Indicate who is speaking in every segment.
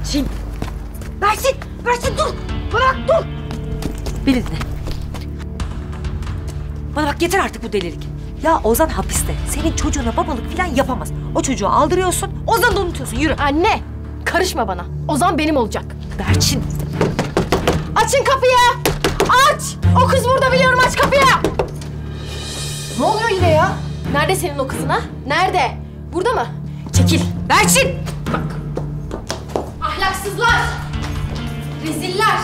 Speaker 1: Berçin. Berçin. Berçin dur. Bırak dur. Beni dinle. Bana bak yeter artık bu delilik. Ya Ozan hapiste. Senin çocuğuna babalık falan yapamaz. O çocuğu aldırıyorsun. Ozan'ı da unutuyorsun. Yürü.
Speaker 2: Anne, karışma bana. Ozan benim olacak.
Speaker 1: Berçin.
Speaker 2: Açın kapıyı! Aç! O kız burada biliyorum aç kapıyı! Ne oluyor yine ya? Nerede senin o kızın ha? Nerede? Burada mı? Çekil.
Speaker 1: Berçin.
Speaker 2: Bak. Ahlaksızlar! Reziller!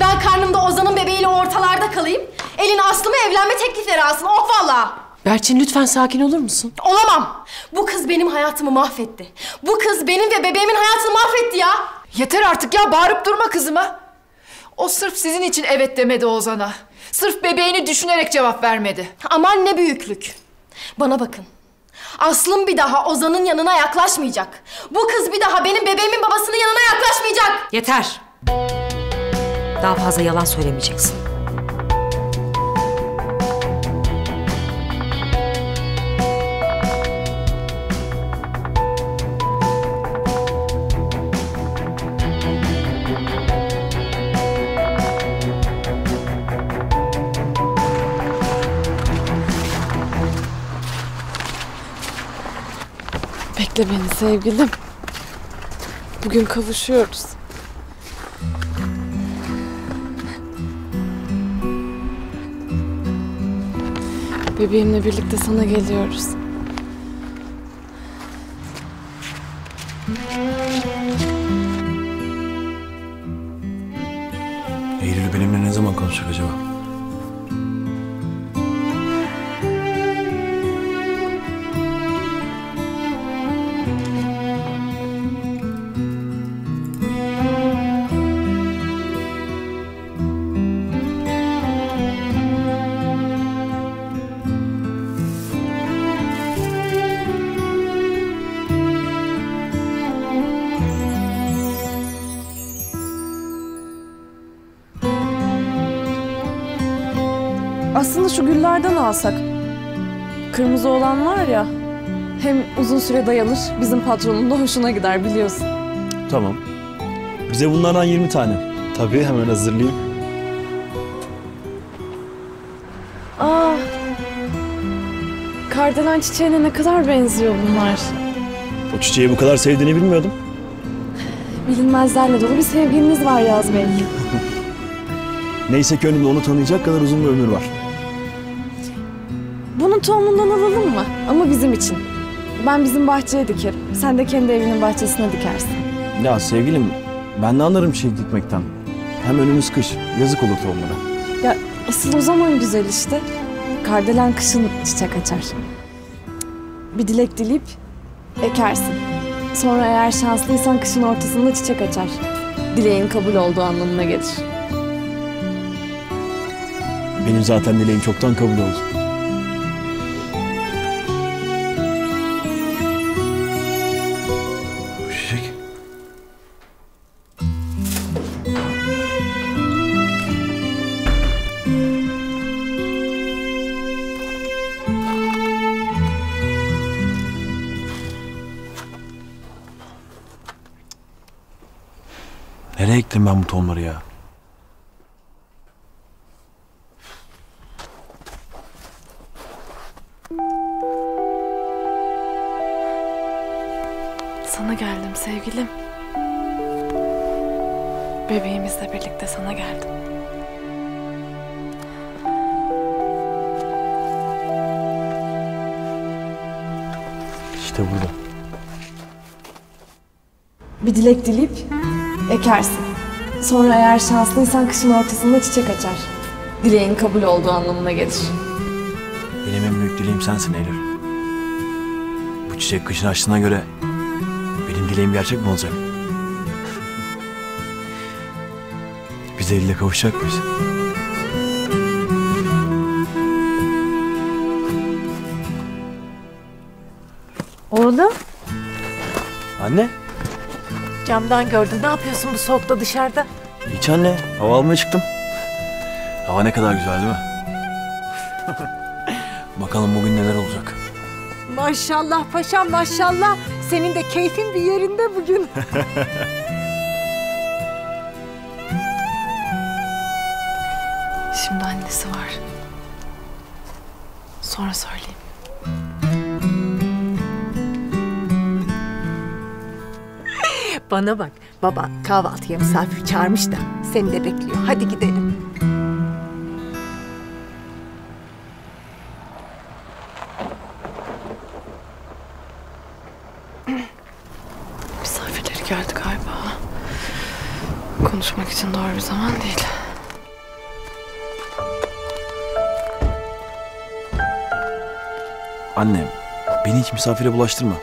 Speaker 2: Ben karnımda Ozan'ın bebeğiyle ortalarda kalayım. Elin Aslı'mı evlenme teklifleri alsın. Oh valla!
Speaker 3: Berçin lütfen sakin olur musun?
Speaker 2: Olamam! Bu kız benim hayatımı mahvetti. Bu kız benim ve bebeğimin hayatını mahvetti ya!
Speaker 4: Yeter artık ya bağırıp durma kızıma. O sırf sizin için evet demedi Ozan'a. Sırf bebeğini düşünerek cevap vermedi.
Speaker 2: Aman ne büyüklük. Bana bakın. Aslım bir daha Ozan'ın yanına yaklaşmayacak. Bu kız bir daha benim bebeğimin babasının yanına yaklaşmayacak.
Speaker 1: Yeter. Daha fazla yalan söylemeyeceksin.
Speaker 3: Bekle beni sevgilim. Bugün kavuşuyoruz. Bebeğimle birlikte sana geliyoruz. Alsak. Kırmızı olan var ya. Hem uzun süre dayanır, bizim patronun da hoşuna gider biliyorsun.
Speaker 5: Tamam. Bize bunlardan 20 tane. Tabii hemen hazırlayayım.
Speaker 3: Aa, kardelen çiçeğine ne kadar benziyor bunlar.
Speaker 5: O çiçeği bu kadar sevdiğini bilmiyordum.
Speaker 3: Bilinmezlerle dolu bir sevgiliniz var Yaz Bey.
Speaker 5: Neyse ki önümde onu tanıyacak kadar uzun bir ömür var.
Speaker 3: Tohumundan alalım mı? Ama bizim için. Ben bizim bahçeye dikerim. Sen de kendi evinin bahçesine dikersin.
Speaker 5: Ya sevgilim ben de anlarım çiçek dikmekten. Hem önümüz kış. Yazık olur tohumlara.
Speaker 3: Ya asıl o zaman güzel işte. Kardelen kışın çiçek açar. Bir dilek dileyip ekersin. Sonra eğer şanslıysan kışın ortasında çiçek açar. Dileğin kabul olduğu anlamına gelir.
Speaker 5: Benim zaten dileğim çoktan kabul oldu. Ektim ben bu tohumları ya?
Speaker 3: Sana geldim sevgilim. Bebeğimizle birlikte sana geldim.
Speaker 5: İşte burada.
Speaker 3: Bir dilek dileyip ekersin. Sonra eğer şanslıysan kışın ortasında çiçek açar. Dileğin kabul olduğu anlamına gelir.
Speaker 5: Benim en büyük dileğim sensin Eylül. Bu çiçek kışın açtığına göre benim dileğim gerçek mi olacak? Biz Eylül'le kavuşacak mıyız?
Speaker 1: Oğlum
Speaker 5: Anne,
Speaker 1: camdan gördüm. Ne yapıyorsun bu soğukta dışarıda?
Speaker 5: Anne. Hava almaya çıktım. Hava ne kadar güzel değil mi? Bakalım bugün neler olacak.
Speaker 1: Maşallah paşam maşallah.
Speaker 6: Senin de keyfin bir yerinde bugün.
Speaker 7: Şimdi annesi var. Sonra söyleyeyim.
Speaker 6: Bana bak baba kahvaltıya misafir çağırmış da seni de bekliyor. Hadi gidelim.
Speaker 7: Misafirleri geldi galiba. Konuşmak için doğru bir zaman değil.
Speaker 5: Annem, beni hiç misafire bulaştırma.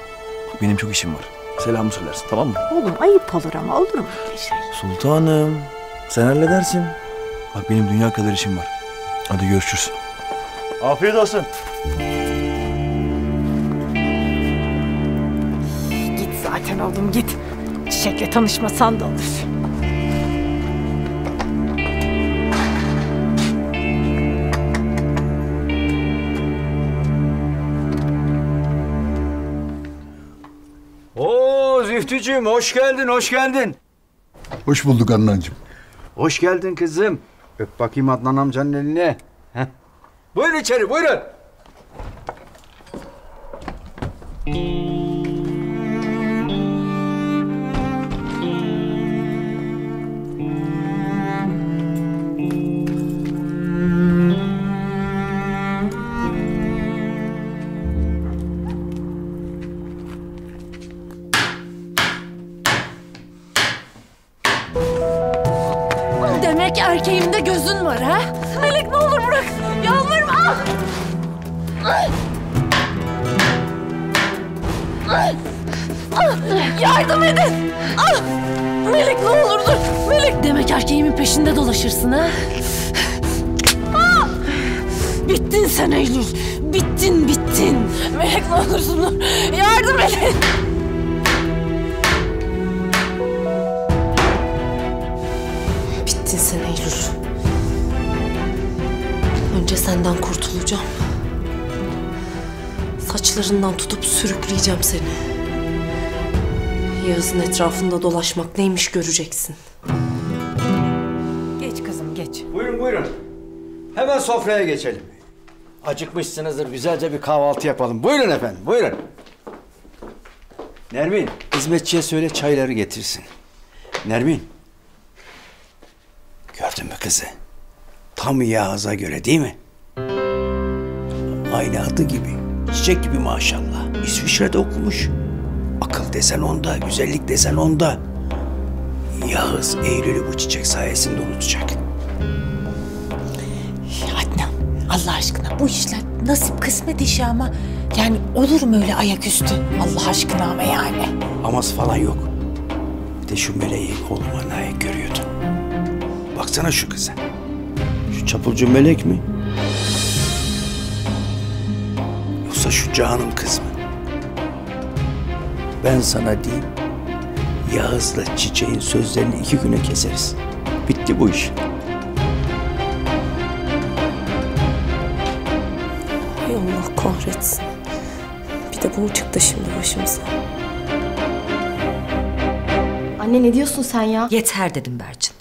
Speaker 5: Bak benim çok işim var. Selamı söylersin tamam mı?
Speaker 6: Oğlum ayıp olur ama olur mu öyle şey?
Speaker 5: Sultanım, sen halledersin. Bak benim dünya kadar işim var. Hadi görüşürüz. Afiyet olsun.
Speaker 6: Git zaten oğlum git. Çiçekle tanışmasan da olur.
Speaker 8: Oo Zühtücüğüm hoş geldin, hoş geldin.
Speaker 9: Hoş bulduk Adnancığım.
Speaker 8: Hoş geldin kızım. Öp bakayım Adnan amcanın eline. Heh. Buyurun içeri, buyurun.
Speaker 10: Yardım edin. Ah! Melek ne olur dur. Melek. Demek erkeğimin peşinde dolaşırsın ha? Ah! Bittin sen Eylül. Bittin bittin. Melek ne olursun dur. Yardım edin. Bittin sen Eylül. Önce senden kurtulacağım. Saçlarından tutup sürükleyeceğim seni. Yağız'ın etrafında dolaşmak neymiş göreceksin.
Speaker 6: Geç kızım geç.
Speaker 8: Buyurun, buyurun. Hemen sofraya geçelim. Acıkmışsınızdır, güzelce bir kahvaltı yapalım. Buyurun efendim, buyurun. Nermin, hizmetçiye söyle çayları getirsin. Nermin. Gördün mü kızı? Tam Yağız'a göre değil mi? Aynı adı gibi. Çiçek gibi maşallah. İsviçre'de okumuş. Akıl desen onda, güzellik desen onda. Yağız Eylül'ü bu çiçek sayesinde unutacak.
Speaker 6: Adnan Allah aşkına bu işler nasip kısmet işi ama yani olur mu öyle ayaküstü Allah aşkına ama yani.
Speaker 8: Aması falan yok. Bir de şu meleği oğluma layık görüyordu. Baksana şu kıza. Şu çapulcu melek mi? Yoksa şu canım kız mı? Ben sana diyeyim. Yağız'la çiçeğin sözlerini iki güne keseriz. Bitti bu iş.
Speaker 10: Hay Allah kahretsin. Bir de bu mu çıktı şimdi başımıza? Anne ne diyorsun sen ya?
Speaker 11: Yeter dedim Berçin.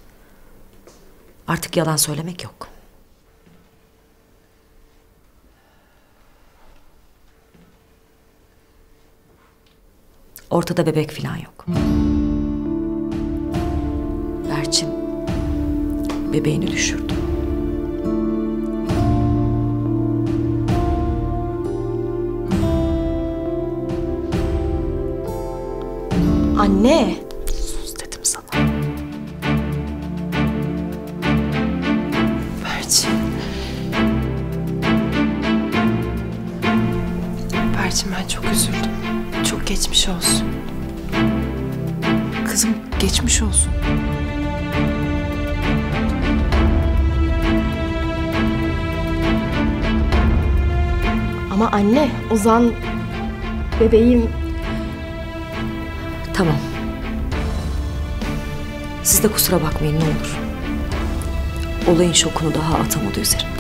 Speaker 11: Artık yalan söylemek yok. Ortada bebek falan yok. Berçin bebeğini düşürdü.
Speaker 10: Anne.
Speaker 11: Sus dedim sana.
Speaker 7: Berçin. Berçin ben çok üzüldüm. Geçmiş olsun. Kızım geçmiş olsun.
Speaker 10: Ama anne Ozan bebeğim
Speaker 11: Tamam. Siz de kusura bakmayın ne olur. Olayın şokunu daha atamadı üzerimden.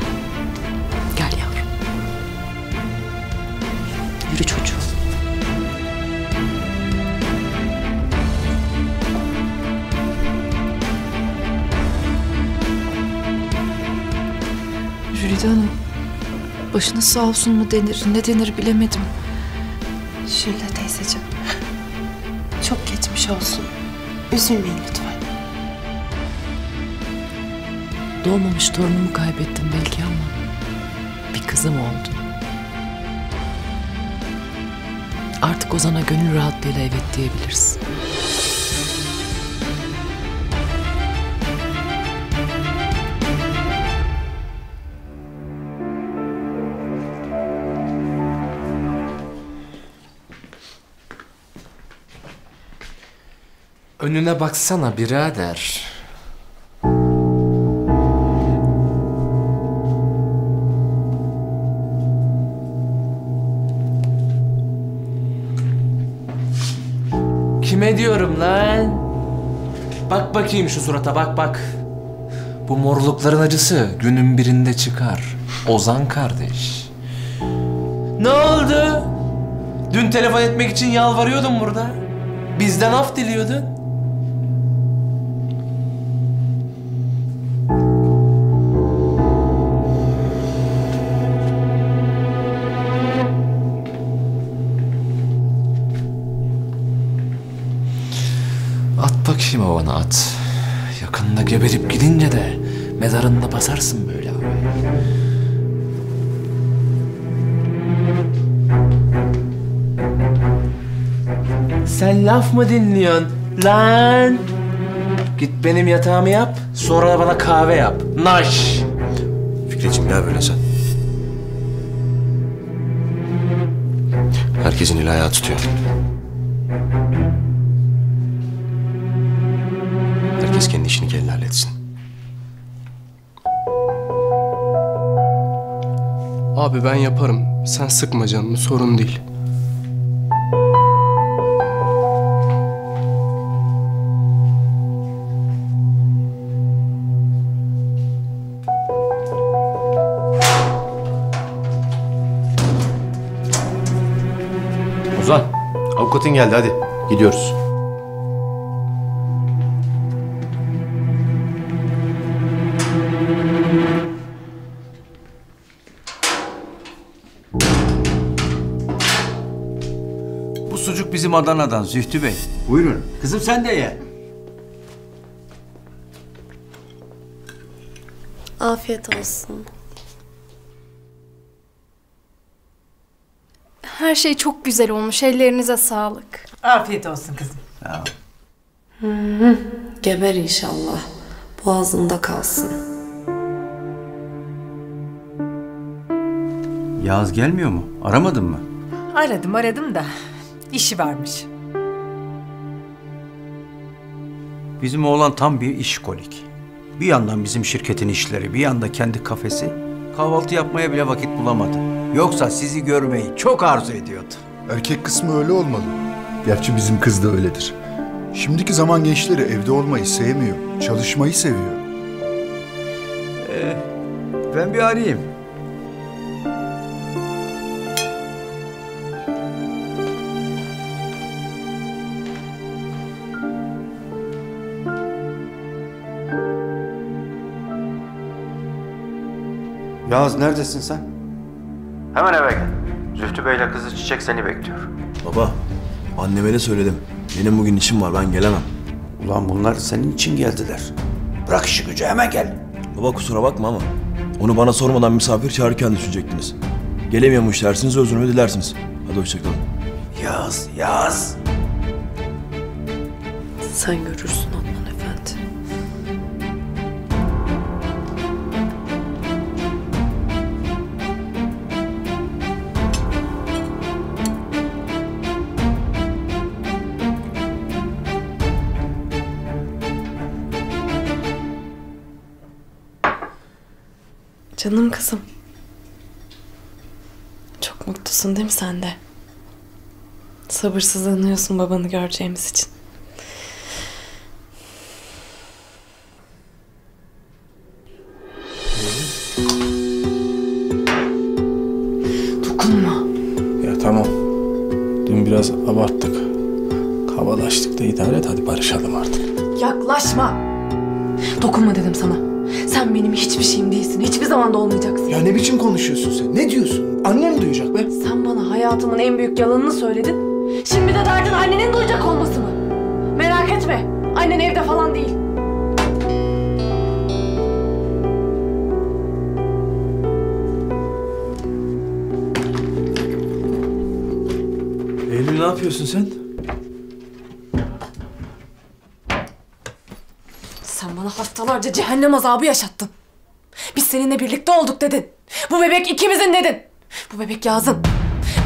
Speaker 12: Hanım. Başınız sağ olsun mu denir, ne denir bilemedim.
Speaker 4: Şöyle teyzeciğim. Çok geçmiş olsun. Üzülmeyin lütfen.
Speaker 10: Doğmamış torunumu kaybettim belki ama bir kızım oldu. Artık Ozan'a gönül rahatlığıyla evet diyebiliriz.
Speaker 13: Önüne baksana birader. Kime diyorum lan? Bak bakayım şu surata bak bak. Bu morlukların acısı günün birinde çıkar. Ozan kardeş. Ne oldu? Dün telefon etmek için yalvarıyordun burada. Bizden af diliyordun. Mı dinliyorsun lan? Git benim yatağımı yap, sonra da bana kahve yap. Naş!
Speaker 14: Fikretciğim ya böyle sen. Herkesin eli ayağı tutuyor. Herkes kendi işini kendi halletsin.
Speaker 13: Abi ben yaparım. Sen sıkma canını, sorun değil.
Speaker 14: Avukatın geldi hadi. Gidiyoruz.
Speaker 15: Bu sucuk bizim Adana'dan Zühtü Bey. Buyurun. Kızım sen de ye.
Speaker 4: Afiyet olsun. Her şey çok güzel olmuş. Ellerinize sağlık.
Speaker 6: Afiyet olsun kızım.
Speaker 4: Geber inşallah. Boğazında kalsın.
Speaker 15: Yağız gelmiyor mu? Aramadın mı?
Speaker 6: Aradım aradım da işi varmış.
Speaker 15: Bizim oğlan tam bir işkolik. Bir yandan bizim şirketin işleri, bir yanda kendi kafesi. Kahvaltı yapmaya bile vakit bulamadı. Yoksa sizi görmeyi çok arzu ediyordu.
Speaker 9: Erkek kısmı öyle olmalı. Gerçi bizim kız da öyledir. Şimdiki zaman gençleri evde olmayı sevmiyor. Çalışmayı seviyor.
Speaker 15: Ben bir arayayım. Yağız neredesin sen? Hemen eve gel. Zühtü Bey'le kızı Çiçek seni bekliyor.
Speaker 5: Baba, anneme de söyledim. Benim bugün işim var, ben gelemem.
Speaker 15: Ulan bunlar senin için geldiler. Bırak işi gücü hemen gel.
Speaker 5: Baba kusura bakma ama onu bana sormadan misafir çağırırken düşünecektiniz. Gelemiyormuş dersiniz, özrümü dilersiniz. Hadi hoşçakalın.
Speaker 15: Yağız, Yağız.
Speaker 4: Sen görürsün Canım kızım. Çok mutlusun değil mi sen de? Sabırsızlanıyorsun babanı göreceğimiz için. Dokunma.
Speaker 13: Ya tamam. Dün biraz abarttık. Kabalaştık da idare et hadi barışalım artık.
Speaker 10: Yaklaşma. Dokunma dedim sana.
Speaker 4: Sen benim hiçbir şeyim değilsin. Hiçbir zaman da olmayacaksın.
Speaker 16: Ya ne biçim konuşuyorsun sen? Ne diyorsun? Annem duyacak be.
Speaker 4: Sen bana hayatımın en büyük yalanını söyledin. Şimdi de derdin annenin duyacak olması mı? Merak etme. Annen evde falan değil.
Speaker 17: Eylül ne yapıyorsun sen?
Speaker 4: Haftalarca cehennem azabı yaşattın. Biz seninle birlikte olduk dedin. Bu bebek ikimizin dedin. Bu bebek Yazın.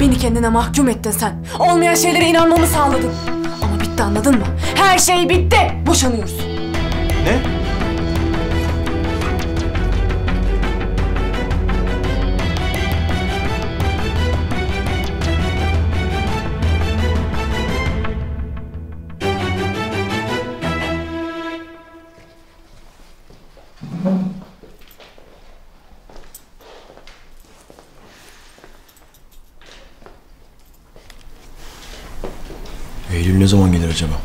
Speaker 4: Beni kendine mahkum ettin sen. Olmayan şeylere inanmamı sağladın. Ama bitti anladın mı? Her şey bitti. Boşanıyoruz.
Speaker 5: Ne
Speaker 17: acaba?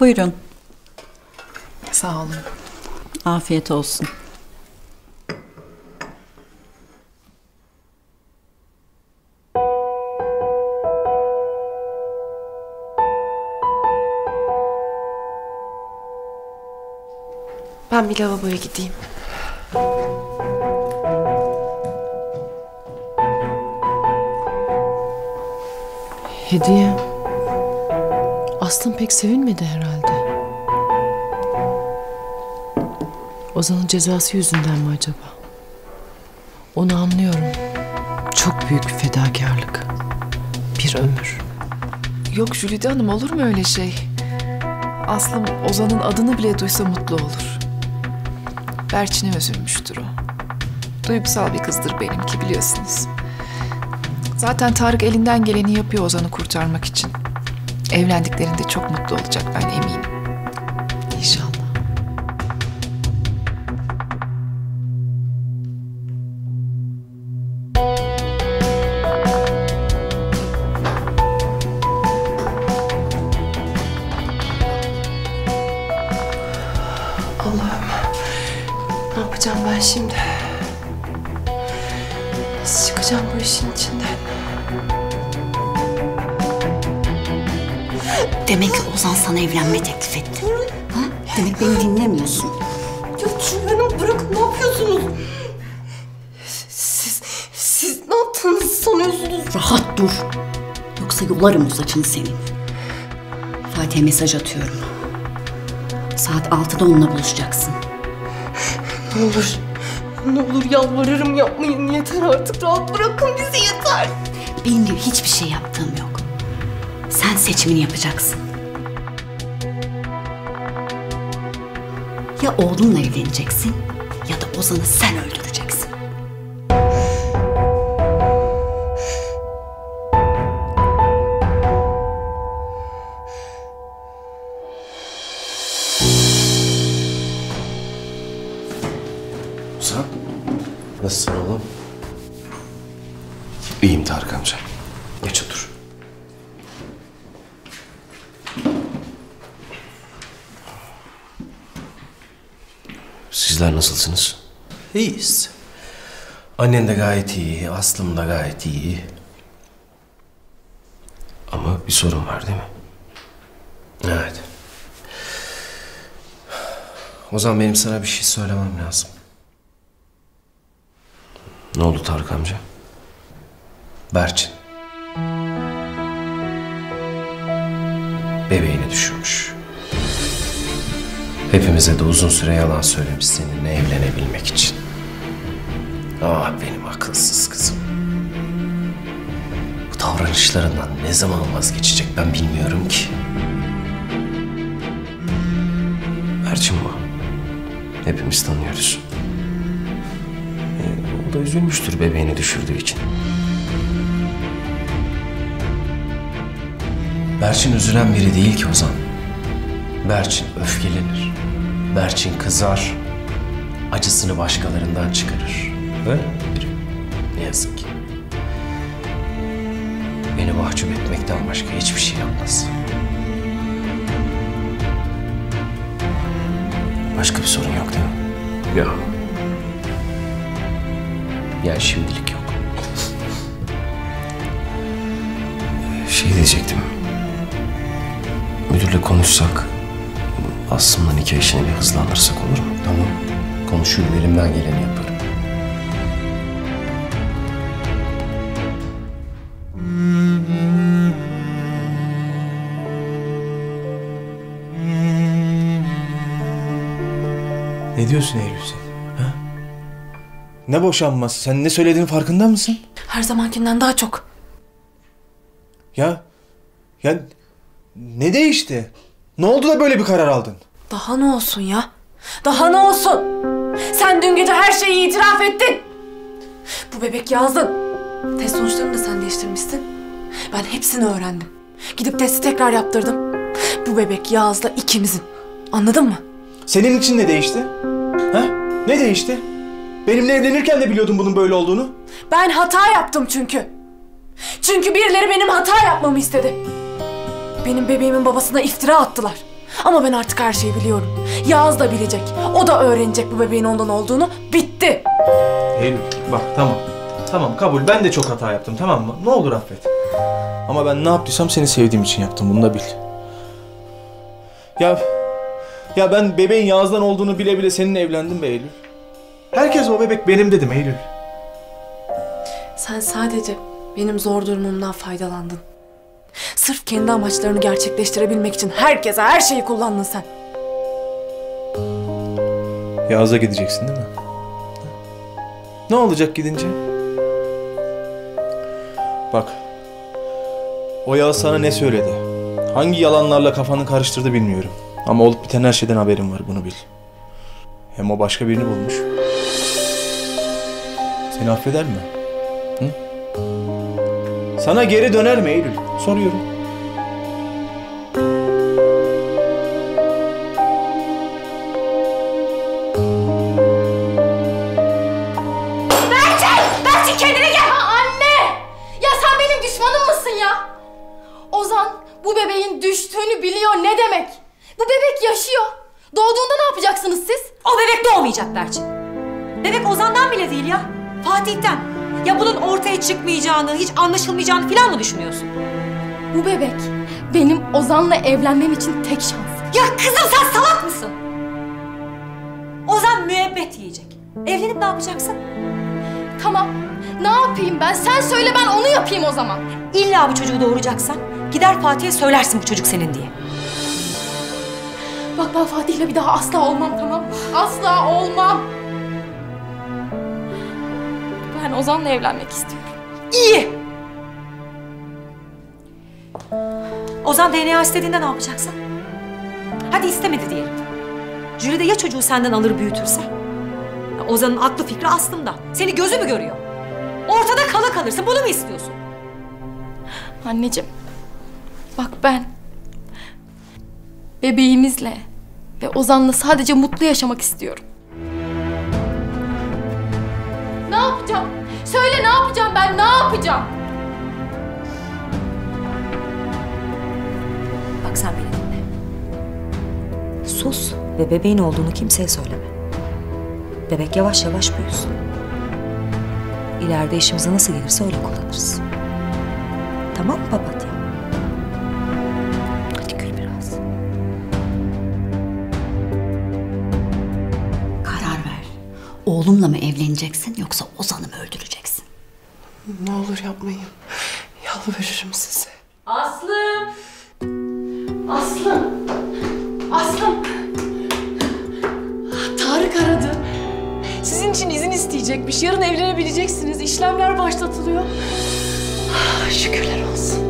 Speaker 18: Buyurun.
Speaker 19: Sağ olun.
Speaker 18: Afiyet olsun.
Speaker 4: Ben bir lavaboya gideyim.
Speaker 20: Hediye. Aslım pek sevinmedi herhalde. Ozan'ın cezası yüzünden mi acaba? Onu anlıyorum. Çok büyük bir fedakarlık. Bir ömür.
Speaker 7: Yok Jülide Hanım olur mu öyle şey? Aslım Ozan'ın adını bile duysa mutlu olur. Berçin'e üzülmüştür o. Duygusal bir kızdır benimki biliyorsunuz. Zaten Tarık elinden geleni yapıyor Ozan'ı kurtarmak için. Evlendiklerinde çok mutlu olacak ben eminim.
Speaker 21: Sana evlenme teklif etti. Ha? Demek beni dinlemiyorsun.
Speaker 4: Ya Hanım bırakın ne yapıyorsunuz? Siz, siz ne yaptığınızı sanıyorsunuz?
Speaker 21: Rahat dur. Yoksa yolarım o saçını senin. Fatih'e mesaj atıyorum. Saat 6'da onunla buluşacaksın.
Speaker 4: Ne olur, ne olur yalvarırım yapmayın yeter artık rahat bırakın bizi yeter.
Speaker 21: Benim hiçbir şey yaptığım yok. Sen seçimini yapacaksın. Ya oğlumla evleneceksin ya da Ozan'ı sen öldüreceksin.
Speaker 14: Annen de gayet iyi, Aslım da gayet iyi.
Speaker 5: Ama bir sorun var değil mi?
Speaker 14: Evet. Ozan benim sana bir şey söylemem lazım.
Speaker 5: Ne oldu Tarık amca?
Speaker 14: Berçin. Bebeğini düşürmüş. Hepimize de uzun süre yalan söylemiş seninle evlenebilmek için. Ah benim akılsız kızım. Bu davranışlarından ne zaman vazgeçecek ben bilmiyorum ki. Berçin bu. Hepimiz tanıyoruz. Ee, o da üzülmüştür bebeğini düşürdüğü için. Berçin üzülen biri değil ki Ozan. Berçin öfkelenir. Berçin kızar, acısını başkalarından çıkarır. Öyle midir? Ne yazık ki. Beni mahcup etmekten başka hiçbir şey yapmaz. Başka bir sorun yok değil mi? Yok. Yani şimdilik yok. Şey diyecektim. Müdürle konuşsak, aslında nikah işini bir hızlandırsak olur mu? Tamam. Konuşurum, elimden geleni yaparım.
Speaker 16: Ne diyorsun Eylül sen? Ha? Ne boşanması? Sen ne söylediğinin farkında mısın?
Speaker 4: Her zamankinden daha çok.
Speaker 16: Ya, ya ne değişti? Ne oldu da böyle bir karar aldın?
Speaker 4: Daha ne olsun ya? Daha ne olsun? Sen dün gece her şeyi itiraf ettin. Bu bebek yazdın. Test sonuçlarını da sen değiştirmişsin. Ben hepsini öğrendim. Gidip testi tekrar yaptırdım. Bu bebek Yağız'la ikimizin. Anladın mı?
Speaker 16: Senin için ne değişti? Ha? Ne değişti? Benimle evlenirken de biliyordun bunun böyle olduğunu.
Speaker 4: Ben hata yaptım çünkü. Çünkü birileri benim hata yapmamı istedi. Benim bebeğimin babasına iftira attılar. Ama ben artık her şeyi biliyorum. Yağız da bilecek. O da öğrenecek bu bebeğin ondan olduğunu. Bitti.
Speaker 16: Eylül bak tamam. Tamam kabul ben de çok hata yaptım tamam mı? Ne olur affet. Ama ben ne yaptıysam seni sevdiğim için yaptım bunu da bil. Ya ya ben bebeğin Yağız'dan olduğunu bile bile seninle evlendim be Eylül. Herkes o bebek benim dedim Eylül.
Speaker 4: Sen sadece benim zor durumumdan faydalandın. Sırf kendi amaçlarını gerçekleştirebilmek için herkese her şeyi kullandın sen.
Speaker 16: Yağız'a gideceksin değil mi? Ne olacak gidince? Bak. O Yağız sana ne söyledi? Hangi yalanlarla kafanı karıştırdı bilmiyorum. Ama olup biten her şeyden haberim var bunu bil. Hem o başka birini bulmuş. Seni affeder mi? Hı? Sana geri döner mi Eylül? Soruyorum.
Speaker 1: Çıkmayacağını, hiç anlaşılmayacağını falan mı düşünüyorsun?
Speaker 22: Bu bebek benim Ozan'la evlenmem için tek şans.
Speaker 1: Ya kızım sen salak mısın? Ozan müebbet yiyecek. Evlenip ne yapacaksın?
Speaker 22: Tamam. Ne yapayım ben? Sen söyle ben onu yapayım o zaman.
Speaker 1: İlla bu çocuğu doğuracaksan gider Fatih'e söylersin bu çocuk senin diye.
Speaker 22: Bak ben Fatih'le bir daha asla olmam tamam mı? Asla olmam. Ben Ozan'la evlenmek istiyorum.
Speaker 1: İyi. Ozan DNA istediğinde ne yapacaksın? Hadi istemedi diyelim. Jüri de ya çocuğu senden alır büyütürse? Ozan'ın aklı fikri aslında. Seni gözü mü görüyor? Ortada kala kalırsın. Bunu mu istiyorsun?
Speaker 22: Anneciğim. Bak ben bebeğimizle ve Ozan'la sadece mutlu yaşamak istiyorum. Ne yapacağım? Söyle ne yapacağım ben? Ne yapacağım?
Speaker 1: Bak sen beni dinle. Sus ve bebeğin olduğunu kimseye söyleme. Bebek yavaş yavaş büyüsün. İleride işimize nasıl gelirse öyle kullanırız. Tamam mı papatya? Hadi gül biraz.
Speaker 21: Karar ver. Oğlumla mı evleneceksin yoksa Ozan'ı mı öldüreceksin?
Speaker 10: Ne olur yapmayın. Yalvarırım size.
Speaker 22: Aslım! Aslım! Aslım!
Speaker 4: Tarık aradı. Sizin için izin isteyecekmiş. Yarın evlenebileceksiniz. İşlemler başlatılıyor. Ah, Şükürler olsun.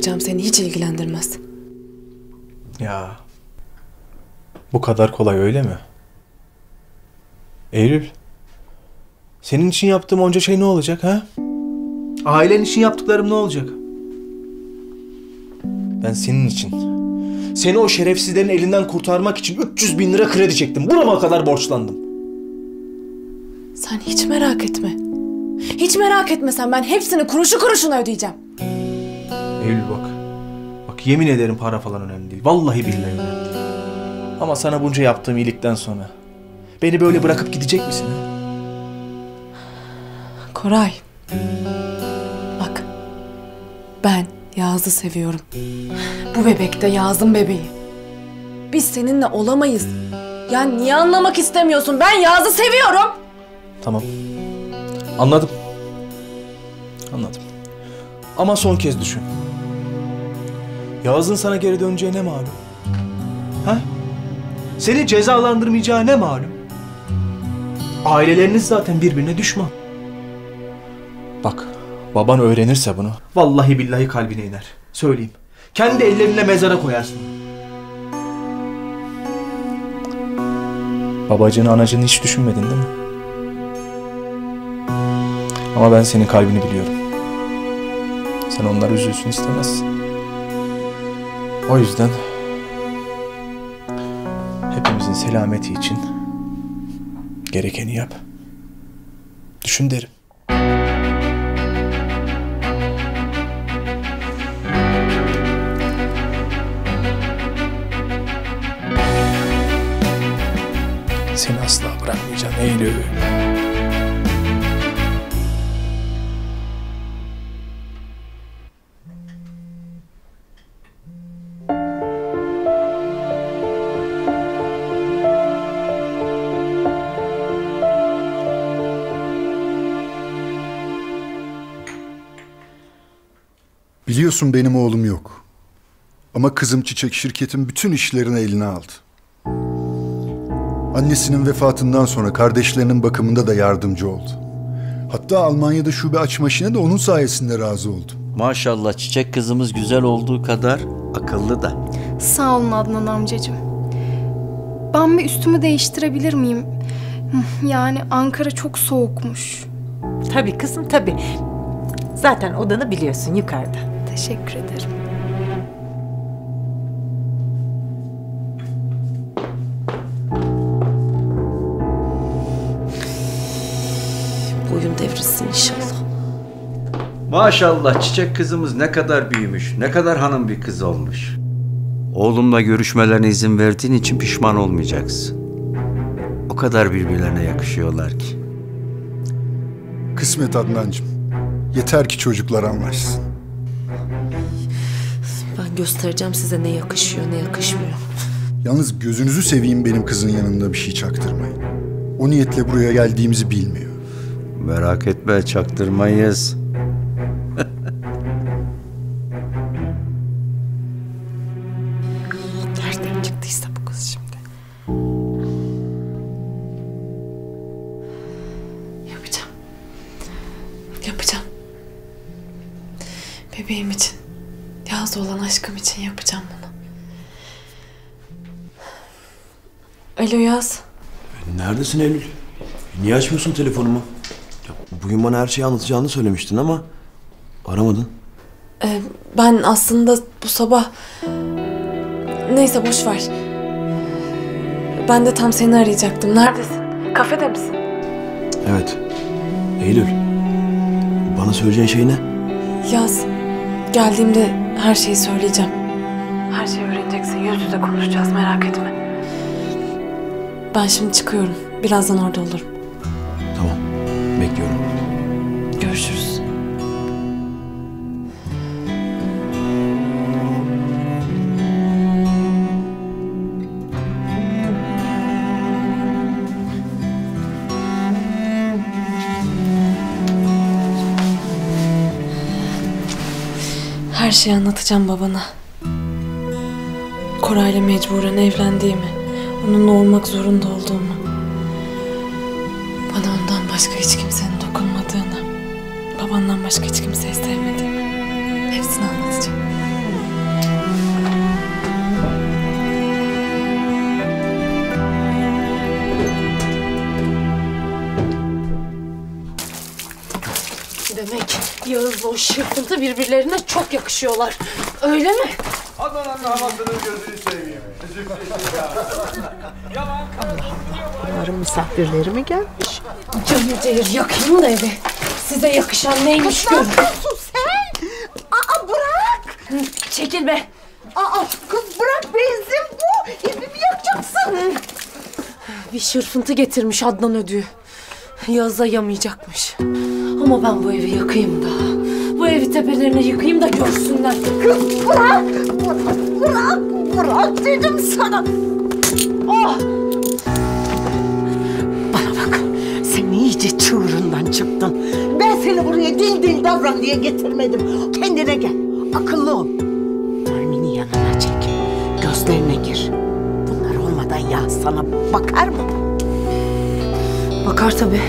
Speaker 4: Yapacağım seni hiç ilgilendirmez.
Speaker 16: Ya Bu kadar kolay öyle mi? Eylül. Senin için yaptığım onca şey ne olacak ha? Ailen için yaptıklarım ne olacak? Ben senin için, seni o şerefsizlerin elinden kurtarmak için 300 bin lira kredi çektim. Burama kadar borçlandım.
Speaker 4: Sen hiç merak etme. Hiç merak etme sen. Ben hepsini kuruşu kuruşuna ödeyeceğim.
Speaker 16: Eylül bak. Bak yemin ederim para falan önemli değil. Vallahi billahi önemli değil. Ama sana bunca yaptığım iyilikten sonra beni böyle bırakıp gidecek misin ha?
Speaker 4: Koray. Bak. Ben Yağız'ı seviyorum. Bu bebek de Yağız'ın bebeği. Biz seninle olamayız. Ya niye anlamak istemiyorsun? Ben Yağız'ı seviyorum.
Speaker 16: Tamam. Anladım. Anladım. Ama son kez düşün. Yağız'ın sana geri döneceği ne malum? Ha? Seni cezalandırmayacağı ne malum? Aileleriniz zaten birbirine düşman. Bak, baban öğrenirse bunu, vallahi billahi kalbine iner. Söyleyeyim. Kendi ellerinle mezara koyarsın. Babacığını anacını hiç düşünmedin değil mi? Ama ben senin kalbini biliyorum. Sen onlar üzülsün istemezsin. O yüzden hepimizin selameti için gerekeni yap. Düşün derim. Seni asla bırakmayacağım Eylül.
Speaker 9: Biliyorsun benim oğlum yok. Ama kızım Çiçek şirketin bütün işlerini eline aldı. Annesinin vefatından sonra kardeşlerinin bakımında da yardımcı oldu. Hatta Almanya'da şube açma işine de onun sayesinde razı oldum.
Speaker 15: Maşallah çiçek kızımız güzel olduğu kadar akıllı da.
Speaker 22: Sağ olun Adnan amcacığım. Ben bir üstümü değiştirebilir miyim? Yani Ankara çok soğukmuş.
Speaker 6: Tabii kızım tabii. Zaten odanı biliyorsun yukarıda.
Speaker 22: Teşekkür ederim.
Speaker 10: Boyun devrilsin inşallah.
Speaker 15: Maşallah çiçek kızımız ne kadar büyümüş, ne kadar hanım bir kız olmuş. Oğlumla görüşmelerine izin verdiğin için pişman olmayacaksın. O kadar birbirlerine yakışıyorlar ki.
Speaker 9: Kısmet Adnancığım. Yeter ki çocuklar anlaşsın.
Speaker 10: Göstereceğim size ne yakışıyor ne yakışmıyor.
Speaker 9: Yalnız gözünüzü seveyim benim kızın yanında bir şey çaktırmayın. O niyetle buraya geldiğimizi bilmiyor.
Speaker 15: Merak etme çaktırmayız.
Speaker 4: Aşkım için yapacağım bunu. Alo Yaz.
Speaker 5: Neredesin Eylül? Niye açmıyorsun telefonumu? Ya, bugün bana her şeyi anlatacağını söylemiştin ama aramadın.
Speaker 4: Ee, ben aslında bu sabah... Neyse boş ver. Ben de tam seni arayacaktım. Neredesin? Kafede misin?
Speaker 5: Evet. Eylül. Bana söyleyeceğin şey ne?
Speaker 4: Yaz. Geldiğimde her şeyi söyleyeceğim. Her şeyi öğreneceksin. Yüz yüze konuşacağız merak etme. Ben şimdi çıkıyorum. Birazdan orada olurum. Şeyi anlatacağım babana. Koray'la mecburen evlendiğimi, onunla olmak zorunda olduğumu. Bana ondan başka hiç
Speaker 10: şırfıntı birbirlerine çok yakışıyorlar. Öyle mi?
Speaker 23: Adana'nın havasını gözünü seveyim.
Speaker 6: Umarım misafirleri mi gelmiş?
Speaker 10: Cayır cayır yakayım da evi. Size yakışan neymiş görün.
Speaker 6: sen? Aa bırak!
Speaker 10: Çekil be.
Speaker 6: Aa kız bırak benzin bu. Evimi yakacaksın.
Speaker 10: Bir şırfıntı getirmiş Adnan ödüğü. Yaz'a yamayacakmış. Ama ben bu evi yakayım da. Evi tepelerine yıkayım da görsünler.
Speaker 6: Kız! Bırak! Bırak! Bırak dedim sana.
Speaker 10: Oh!
Speaker 6: Bana bak. Sen iyice çığırından çıktın. Ben seni buraya dil dil davran diye getirmedim. Kendine gel. Akıllı ol. Nermin'i yanına çek. Gözlerine gir. Bunlar olmadan ya sana bakar mı?
Speaker 10: Bakar tabii.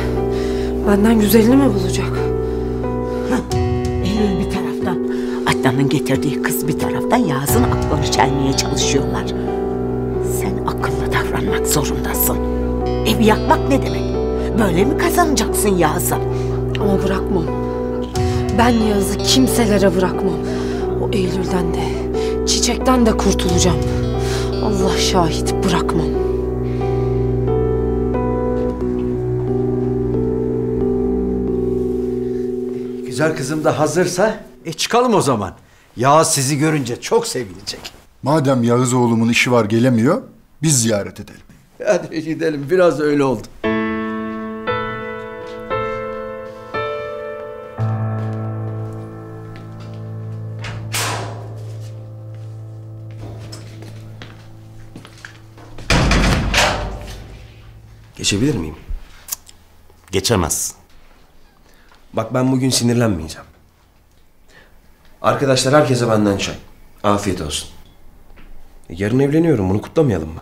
Speaker 10: Benden güzelini mi bulacak?
Speaker 6: Adnan'ın getirdiği kız bir taraftan Yağız'ın aklını çelmeye çalışıyorlar. Sen akıllı davranmak zorundasın. Evi yakmak ne demek? Böyle mi kazanacaksın Yağız'ı?
Speaker 10: Ama bırakmam. Ben Yağız'ı kimselere bırakmam. O Eylül'den de, çiçekten de kurtulacağım. Allah şahit bırakmam.
Speaker 15: Güzel kızım da hazırsa e çıkalım o zaman. Yağız sizi görünce çok sevinecek.
Speaker 9: Madem Yağız oğlumun işi var gelemiyor, biz ziyaret edelim.
Speaker 15: Hadi gidelim biraz öyle oldu.
Speaker 14: Geçebilir miyim? Geçemez. Bak ben bugün sinirlenmeyeceğim. Arkadaşlar herkese benden çay. Afiyet olsun. E, Yarın evleniyorum bunu kutlamayalım mı?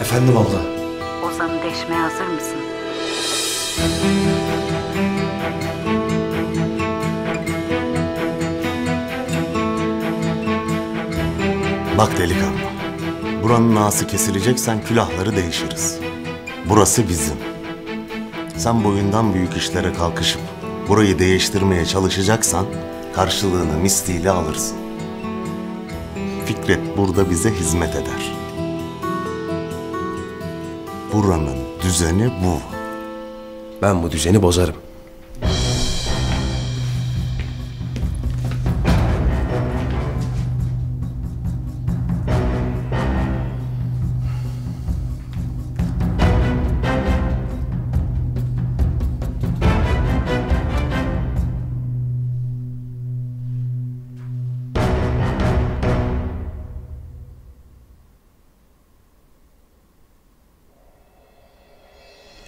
Speaker 14: Efendim abla.
Speaker 21: Ozan'ı deşmeye hazır mısın?
Speaker 24: Bak delikanlı, buranın ağası kesileceksen külahları değişiriz. Burası bizim. Sen boyundan büyük işlere kalkışıp burayı değiştirmeye çalışacaksan karşılığını misliyle alırsın. Fikret burada bize hizmet eder. Buranın düzeni bu.
Speaker 14: Ben bu düzeni bozarım.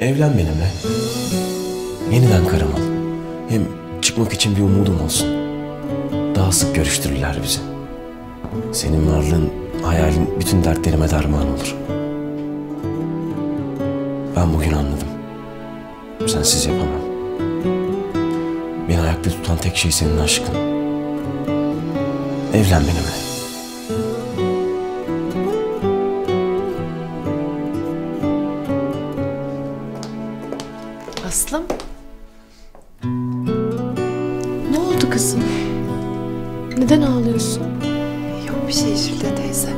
Speaker 14: Evlen benimle. Yeniden karım ol. Hem çıkmak için bir umudum olsun. Daha sık görüştürürler bizi. Senin varlığın, hayalin bütün dertlerime derman olur. Ben bugün anladım. Sensiz yapamam. Beni ayakta tutan tek şey senin aşkın. Evlen benimle.
Speaker 7: Aslım. Ne oldu kızım? Neden ağlıyorsun?
Speaker 25: Yok bir şey Jülde teyze.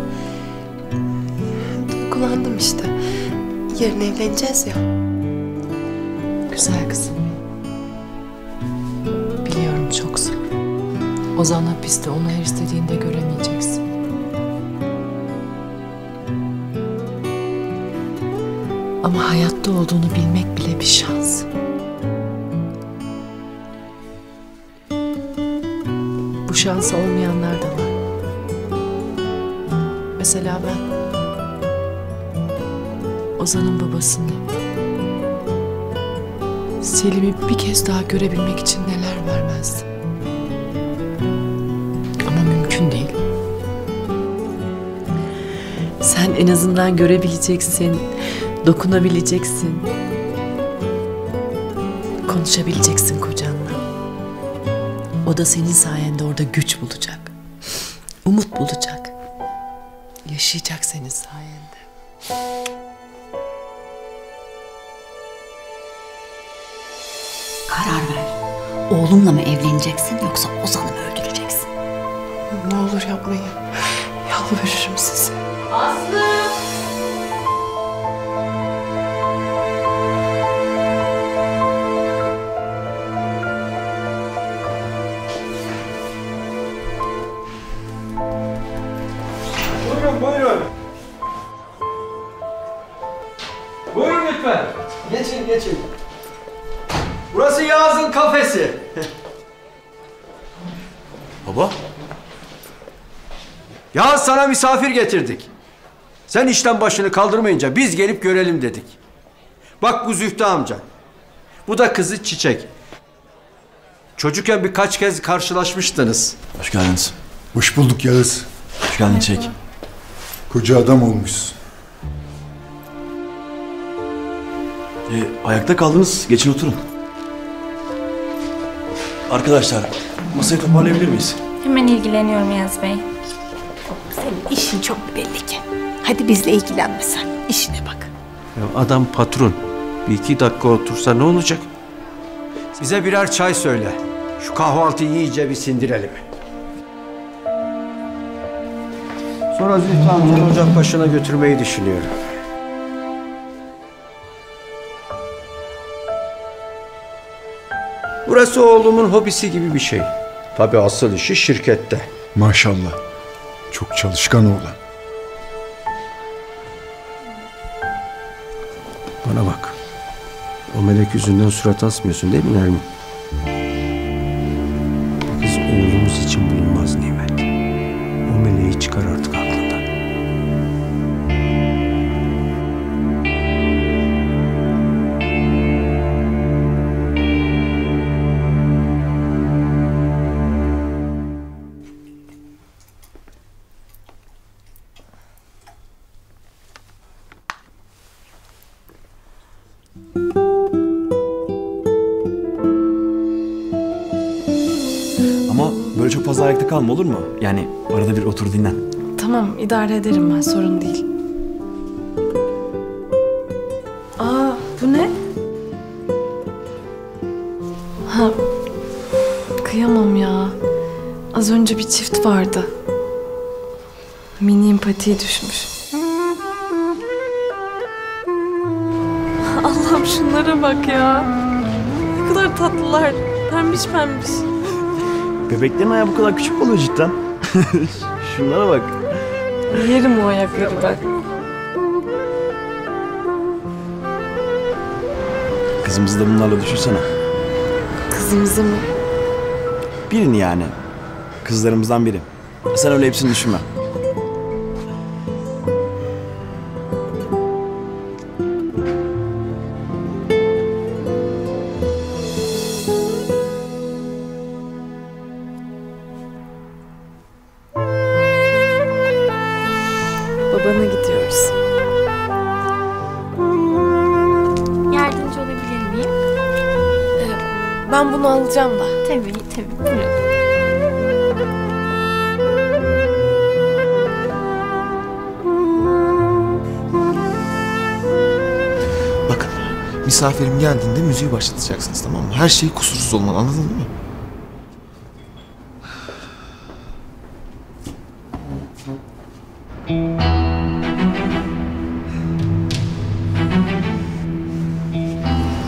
Speaker 25: Kullandım işte. Yarın evleneceğiz ya.
Speaker 7: Güzel kızım. Biliyorum çok zor. Ozan hapiste onu her istediğinde göremeyeceksin. Ama hayatta olduğunu bilmek bile bir şans. Şansı olmayanlar da var. Mesela ben. Ozan'ın babasını. Selim'i bir kez daha görebilmek için neler vermezdim. Ama mümkün değil. Sen en azından görebileceksin, dokunabileceksin. Konuşabileceksin kocanla. O da senin sayende orada güç bulacak. Umut bulacak. yaşayacak senin sayende.
Speaker 21: Karar ver. Oğlumla mı evleneceksin yoksa Ozan'ı mı öldüreceksin?
Speaker 7: Ne olur yapmayın. Yalvarırım size.
Speaker 15: Sana misafir getirdik. Sen işten başını kaldırmayınca biz gelip görelim dedik. Bak bu Zühtü amca. Bu da kızı Çiçek. Çocukken birkaç kez karşılaşmıştınız.
Speaker 5: Hoş geldiniz.
Speaker 9: Hoş bulduk Yağız.
Speaker 5: Hoş geldin Çek.
Speaker 9: Koca adam olmuşsun.
Speaker 5: E, ayakta kaldınız. Geçin oturun. Arkadaşlar masayı toparlayabilir miyiz?
Speaker 26: Hemen ilgileniyorum Yaz Bey. İşin çok belli ki. Hadi bizle ilgilenme sen. İşine bak.
Speaker 15: Ya adam patron. Bir iki dakika otursa ne olacak? Bize birer çay söyle. Şu kahvaltıyı iyice bir sindirelim. Sonra Zühtü amcanı ocak başına götürmeyi düşünüyorum. Burası oğlumun hobisi gibi bir şey. Tabii asıl işi şirkette.
Speaker 9: Maşallah. Çok çalışkan oğlan.
Speaker 15: Bana bak. O melek yüzünden surat asmıyorsun değil mi Nermin?
Speaker 5: Kalma olur mu? Yani arada bir otur dinlen.
Speaker 25: Tamam idare ederim ben sorun değil. Aa bu ne? Ha kıyamam ya. Az önce bir çift vardı. Mini empatiye düşmüş. Allah'ım şunlara bak ya. Ne kadar tatlılar. Pembiş pembiş.
Speaker 5: Bebeklerin ayağı bu kadar küçük oluyor cidden. Şunlara bak.
Speaker 25: Yerim o ayakları ben.
Speaker 5: Kızımızı da bunlarla düşünsene.
Speaker 25: Kızımızı mı?
Speaker 5: Birini yani. Kızlarımızdan biri. Sen öyle hepsini düşünme.
Speaker 27: Misafirim geldiğinde müziği başlatacaksınız tamam mı? Her şey kusursuz olmalı anladın değil mi?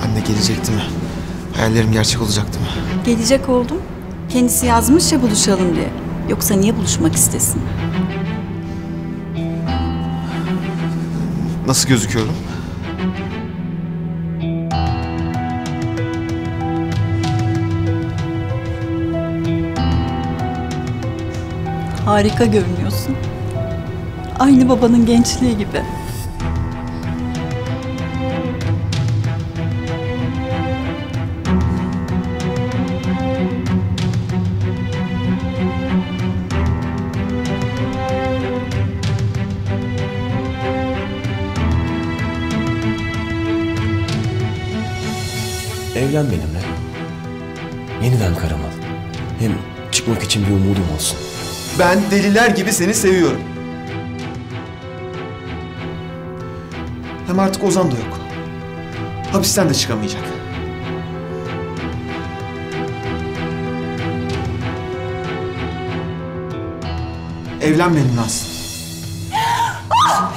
Speaker 27: Anne gelecek değil mi? Hayallerim gerçek olacak değil mi?
Speaker 14: Gelecek oldum. Kendisi yazmış ya buluşalım diye. Yoksa niye buluşmak istesin?
Speaker 27: Nasıl gözüküyorum?
Speaker 14: Harika görünüyorsun. Aynı babanın gençliği gibi.
Speaker 27: deliler gibi seni seviyorum. Hem artık Ozan da yok. Hapisten de çıkamayacak. Evlen benimle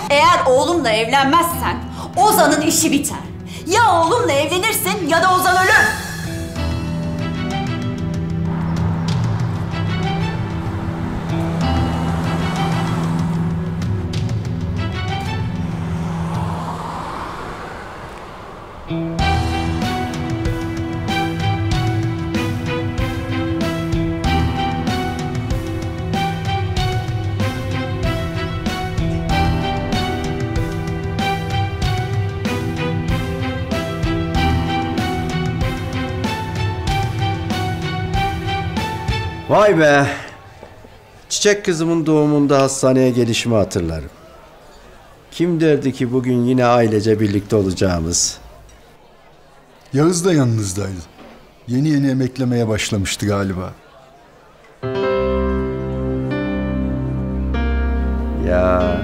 Speaker 21: Eğer oğlumla evlenmezsen Ozan'ın işi biter. Ya oğlumla evlenirsin ya da Ozan ölür.
Speaker 15: Vay be. Çiçek kızımın doğumunda hastaneye gelişimi hatırlarım. Kim derdi ki bugün yine ailece birlikte olacağımız?
Speaker 9: Yağız da yanınızdaydı. Yeni yeni emeklemeye başlamıştı galiba.
Speaker 15: Ya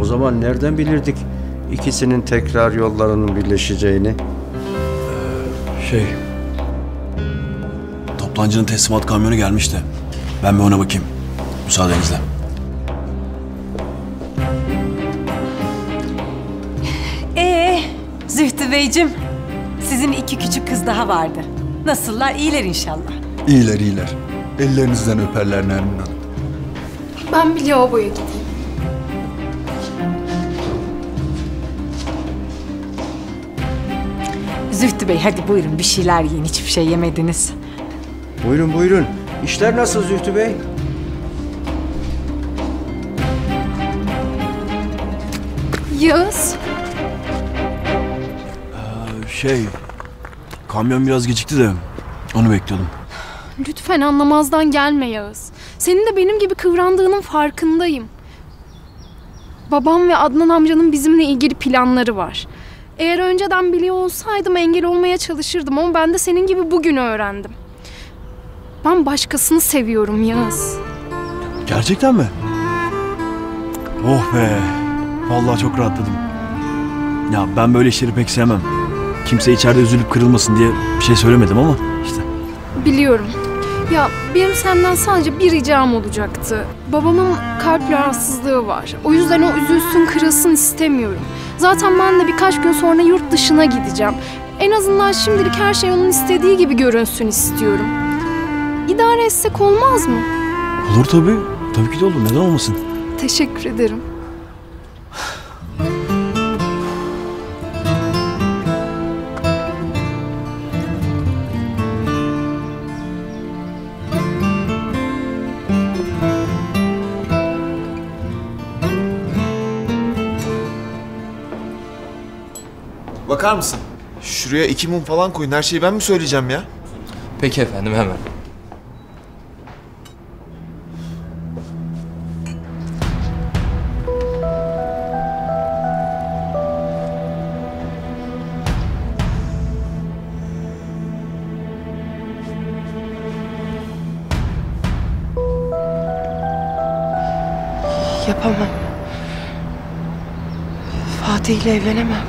Speaker 15: o zaman nereden bilirdik ikisinin tekrar yollarının birleşeceğini?
Speaker 5: Şey... Toplancının teslimat kamyonu gelmişti. Ben bir ona bakayım. Müsaadenizle.
Speaker 6: Ee, Zühtü Beyciğim, sizin iki küçük kız daha vardı. Nasıllar? İyiler inşallah.
Speaker 9: İyiler iyiler. Ellerinizden öperler Nermin Hanım.
Speaker 2: Ben bir lavaboya gideyim.
Speaker 6: Zühtü Bey hadi buyurun bir şeyler yiyin. Hiçbir şey yemediniz.
Speaker 15: Buyurun buyurun. İşler nasıl Zühtü Bey?
Speaker 2: Yağız.
Speaker 5: Şey... Kamyon biraz gecikti de onu bekliyordum.
Speaker 2: Lütfen anlamazdan gelme Yağız. Senin de benim gibi kıvrandığının farkındayım. Babam ve Adnan amcanın bizimle ilgili planları var. Eğer önceden biliyor olsaydım engel olmaya çalışırdım ama ben de senin gibi bugün öğrendim. Ben başkasını seviyorum Yağız.
Speaker 5: Gerçekten mi? Oh be. Vallahi çok rahatladım. Ya ben böyle işleri pek sevmem. Kimse içeride üzülüp kırılmasın diye bir şey söylemedim ama işte.
Speaker 2: Biliyorum. Ya benim senden sadece bir ricam olacaktı. Babamın kalp rahatsızlığı var. O yüzden o üzülsün, kırılsın istemiyorum. Zaten ben de birkaç gün sonra yurt dışına gideceğim. En azından şimdilik her şey onun istediği gibi görünsün istiyorum. İdare etsek olmaz mı?
Speaker 5: Olur tabii. Tabii ki de olur. Neden olmasın?
Speaker 2: Teşekkür ederim.
Speaker 27: Bakar mısın? Şuraya iki mum falan koyun. Her şeyi ben mi söyleyeceğim ya?
Speaker 13: Peki efendim hemen.
Speaker 25: İle evlenemem.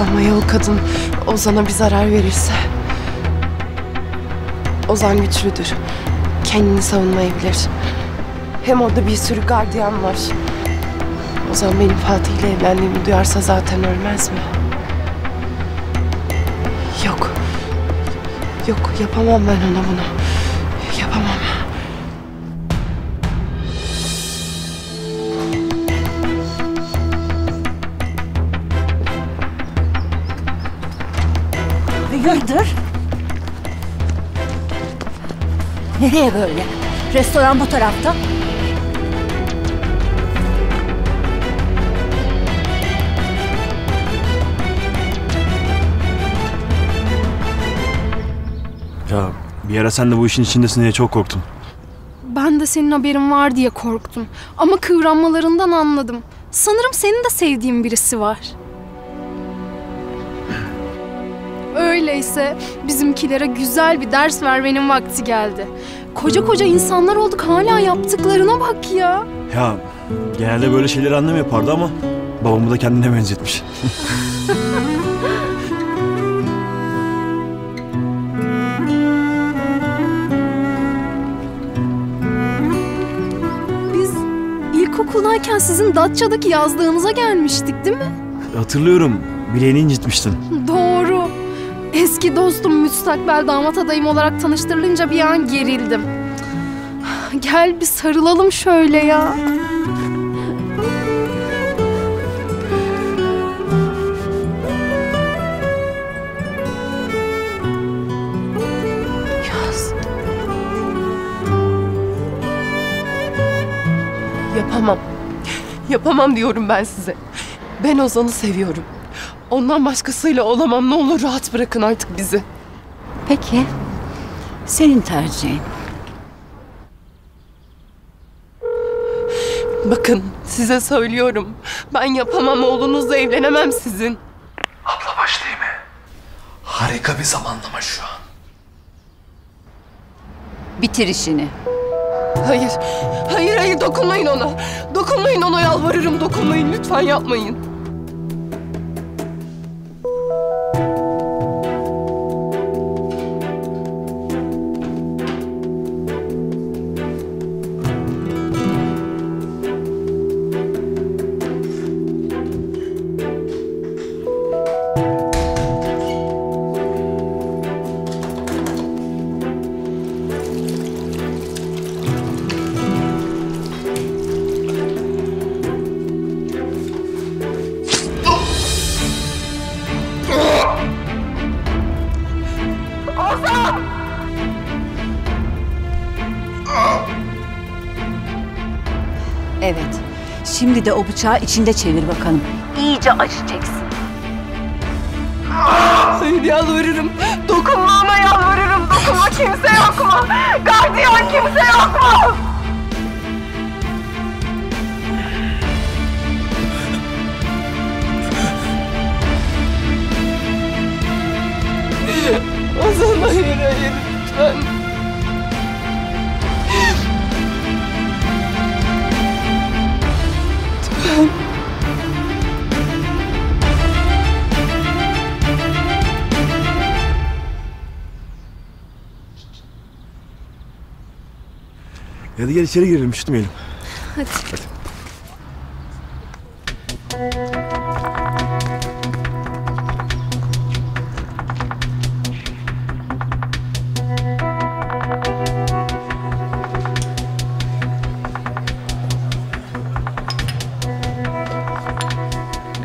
Speaker 25: Ama ya o kadın Ozan'a bir zarar verirse? Ozan güçlüdür. Kendini savunmayı bilir. Hem orada bir sürü gardiyan var. Ozan benim Fatih ile evlendiğimi duyarsa zaten ölmez mi? Yok. Yok yapamam ben ona bunu.
Speaker 21: Hayırdır? Nereye böyle? Restoran bu tarafta.
Speaker 5: Ya bir ara sen de bu işin içindesin diye çok korktum.
Speaker 2: Ben de senin haberin var diye korktum. Ama kıvranmalarından anladım. Sanırım senin de sevdiğin birisi var. Öyleyse bizimkilere güzel bir ders vermenin vakti geldi. Koca koca insanlar olduk hala yaptıklarına bak ya.
Speaker 5: Ya Genelde böyle şeyleri annem yapardı ama babamı da kendine benzetmiş.
Speaker 2: Biz ilkokuldayken sizin Datça'daki yazlığınıza gelmiştik değil mi?
Speaker 5: Hatırlıyorum. Bileğini incitmiştin.
Speaker 2: Doğru. Eski dostum müstakbel damat adayım olarak tanıştırılınca bir an gerildim. Gel bir sarılalım şöyle ya.
Speaker 25: Yapamam. Yapamam diyorum ben size. Ben Ozan'ı seviyorum. Ondan başkasıyla olamam. Ne olur rahat bırakın artık bizi.
Speaker 21: Peki. Senin tercihin.
Speaker 25: Bakın size söylüyorum. Ben yapamam oğlunuzla evlenemem sizin.
Speaker 28: Abla baş değil mi? Harika bir zamanlama şu an.
Speaker 21: Bitir işini.
Speaker 25: Hayır. Hayır hayır dokunmayın ona. Dokunmayın ona yalvarırım dokunmayın lütfen yapmayın.
Speaker 21: Bıçağı içinde çevir bakalım. İyice acı çeksin.
Speaker 25: Hayır yalvarırım. Dokunma ona yalvarırım. Dokunma kimse yok mu? Gardiyan kimse yok mu? Ozan hayır hayır
Speaker 5: Hadi gel içeri girelim üşütmeyelim.
Speaker 2: Hadi.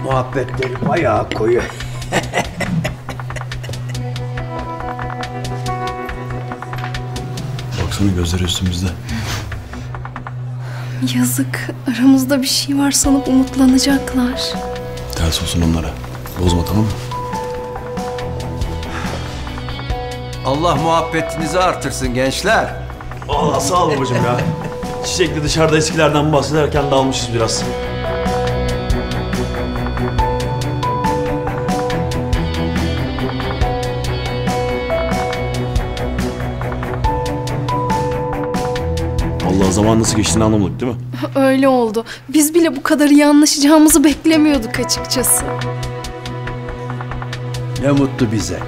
Speaker 15: Muhabbetleri bayağı koyu.
Speaker 5: Baksana gözleri üstümüzde.
Speaker 2: Yazık. Aramızda bir şey var sanıp umutlanacaklar.
Speaker 5: Ters olsun onlara. Bozma tamam mı?
Speaker 15: Allah muhabbetinizi artırsın gençler.
Speaker 5: Allah sağ ol babacığım ya. Çiçekli dışarıda eskilerden bahsederken dalmışız biraz. Zaman nasıl geçtiğini anlamadık değil mi?
Speaker 2: Öyle oldu. Biz bile bu kadar iyi anlaşacağımızı beklemiyorduk açıkçası.
Speaker 15: Ne mutlu bize.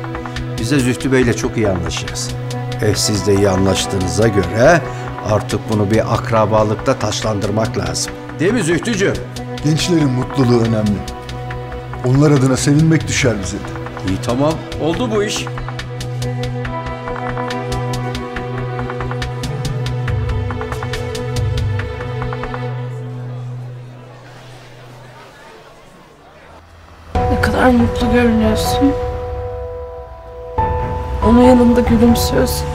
Speaker 15: Bize Zühtü Bey'le çok iyi anlaşırız. Eh siz de iyi anlaştığınıza göre artık bunu bir akrabalıkta taşlandırmak lazım. Değil mi Zühtücüğüm?
Speaker 9: Gençlerin mutluluğu önemli. Onlar adına sevinmek düşer bize de.
Speaker 15: İyi tamam. Oldu bu iş.
Speaker 25: Mutlu görünüyorsun. Onun yanında gülümsüyorsun.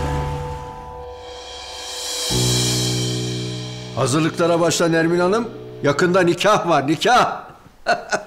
Speaker 15: Hazırlıklara başla Nermin Hanım. Yakında nikah var, nikah.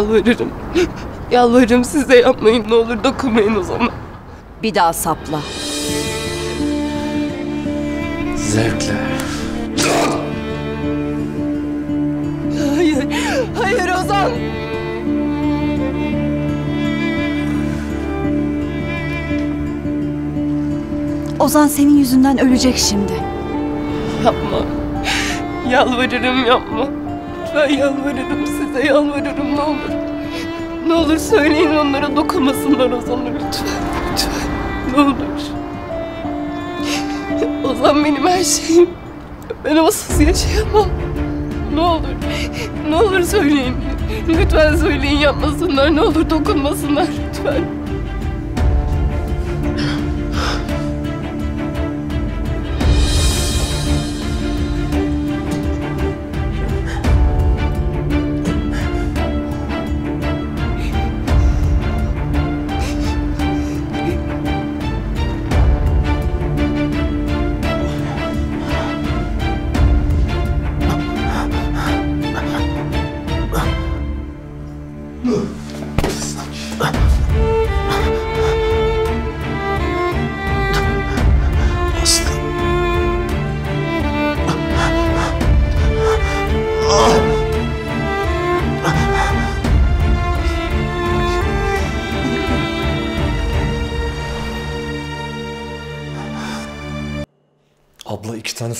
Speaker 25: Yalvarırım. Yalvarırım size yapmayın ne olur dokunmayın o zaman.
Speaker 21: Bir daha sapla.
Speaker 29: Zevkle.
Speaker 25: Hayır, hayır Ozan.
Speaker 21: Ozan senin yüzünden ölecek şimdi.
Speaker 25: Yapma. Yalvarırım yapma. Lütfen yalvarırım size yalvarırım ne olur. Ne olur söyleyin onlara dokunmasınlar Ozan'a lütfen. Lütfen. Ne olur. Ozan benim her şeyim. Ben onsuz yaşayamam. Ne olur. Ne olur söyleyin. Lütfen söyleyin yapmasınlar. Ne olur dokunmasınlar lütfen.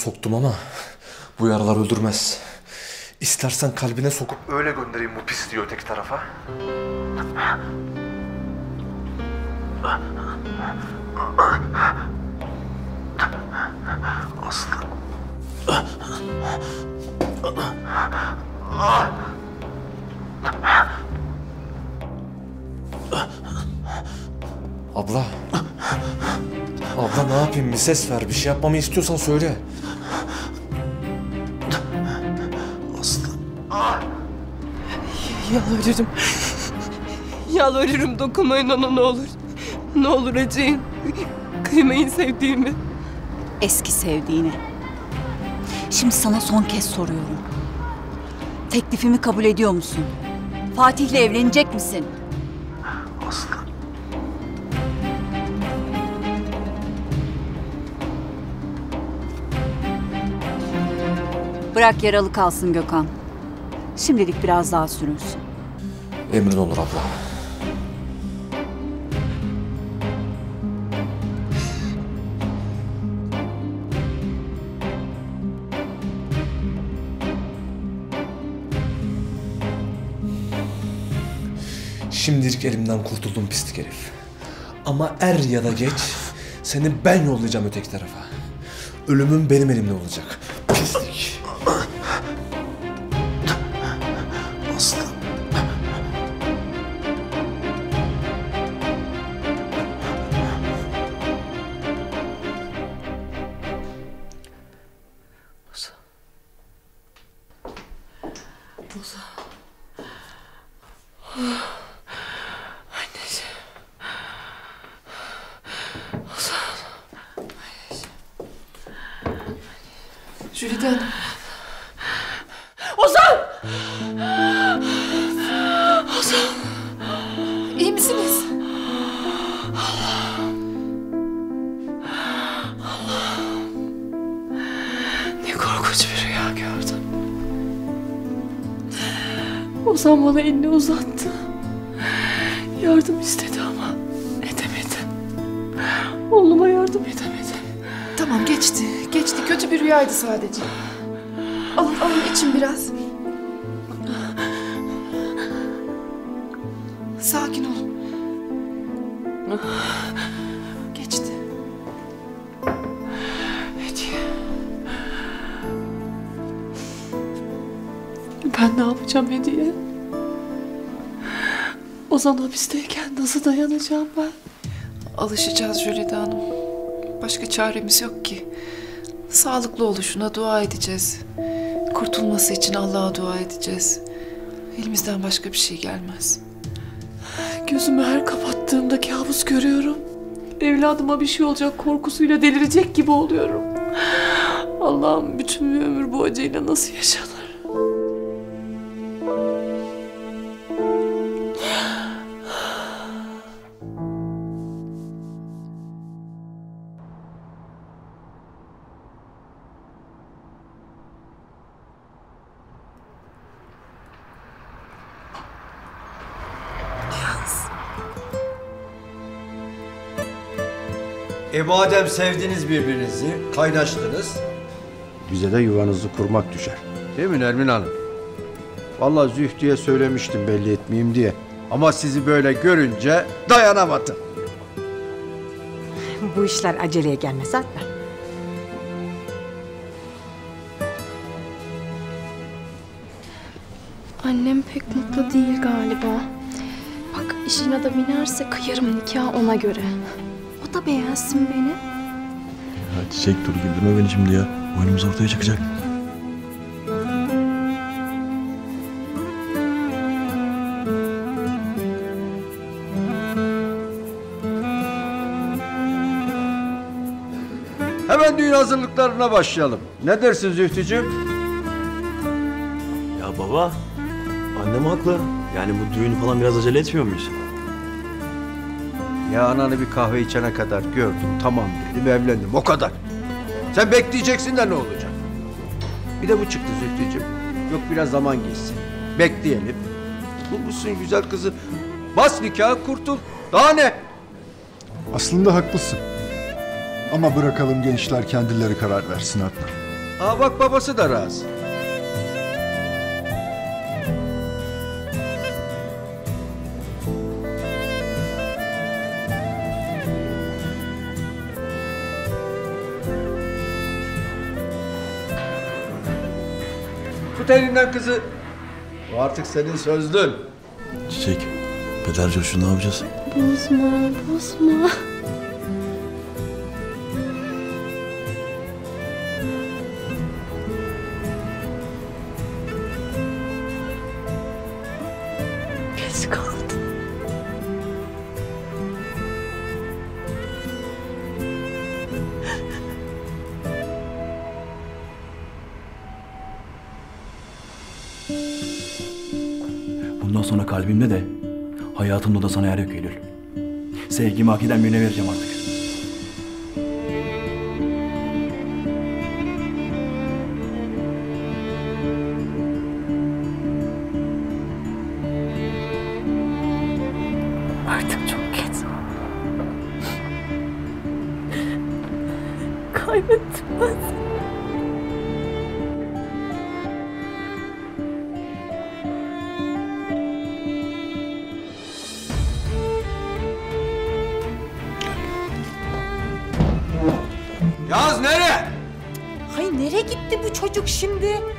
Speaker 13: Soktum ama bu yaralar öldürmez. İstersen kalbine sokup öyle göndereyim bu pisliği öteki tarafa. Aslı. Abla. Abla ne yapayım bir ses ver. Bir şey yapmamı istiyorsan söyle. Aslı.
Speaker 25: Yalvarırım. Yalvarırım dokunmayın ona ne olur. Ne olur acıyın. Kıymayın sevdiğimi.
Speaker 21: Eski sevdiğini. Şimdi sana son kez soruyorum. Teklifimi kabul ediyor musun? Fatih'le evlenecek misin? Bırak yaralı kalsın Gökhan. Şimdilik biraz daha sürünsün.
Speaker 13: Emrin olur abla. Şimdilik elimden kurtuldum pislik herif. Ama er ya da geç seni ben yollayacağım öteki tarafa. Ölümün benim elimde olacak.
Speaker 7: Sadece. Alın alın için biraz. Sakin olun. Geçti.
Speaker 30: Hediye. Ben ne yapacağım Hediye? Ozan hapisteyken nasıl dayanacağım ben?
Speaker 7: Alışacağız Jülide Hanım. Başka çaremiz yok ki. Sağlıklı oluşuna dua edeceğiz. Kurtulması için Allah'a dua edeceğiz. Elimizden başka bir şey gelmez. Gözümü her kapattığımda kabus görüyorum. Evladıma bir şey olacak korkusuyla delirecek gibi oluyorum. Allah'ım bütün bir ömür bu acıyla nasıl yaşanır?
Speaker 15: E madem sevdiniz birbirinizi, kaynaştınız.
Speaker 31: Bize de yuvanızı kurmak düşer.
Speaker 15: Değil mi Nermin Hanım? Vallahi Zühtü'ye söylemiştim belli etmeyeyim diye. Ama sizi böyle görünce dayanamadım.
Speaker 6: Bu işler aceleye gelmez Adnan.
Speaker 2: Annem pek mutlu değil galiba. Bak işine de binerse kıyarım nikah ona göre. O da beğensin beni.
Speaker 5: Ya Çiçek dur güldürme beni şimdi ya. Oyunumuz ortaya çıkacak.
Speaker 15: Hemen düğün hazırlıklarına başlayalım. Ne dersin Zühtücüğüm?
Speaker 5: Ya baba, annem haklı. Yani bu düğünü falan biraz acele etmiyor muyuz?
Speaker 15: Ya ananı bir kahve içene kadar gördüm. Tamam dedim evlendim o kadar. Sen bekleyeceksin de ne olacak? Bir de bu çıktı Zühtücüğüm. Yok biraz zaman geçsin. Bekleyelim. Bulmuşsun güzel kızı. Bas nikahı kurtul. Daha ne?
Speaker 9: Aslında haklısın. Ama bırakalım gençler kendileri karar versin Adnan.
Speaker 15: Aa bak babası da razı. Tut elinden kızı. O artık senin sözlün.
Speaker 5: Çiçek, peder coşu ne yapacağız?
Speaker 2: Bozma, bozma.
Speaker 5: Eden birine vereceğim artık.
Speaker 6: Artık çok geç.
Speaker 10: Kaybettim ben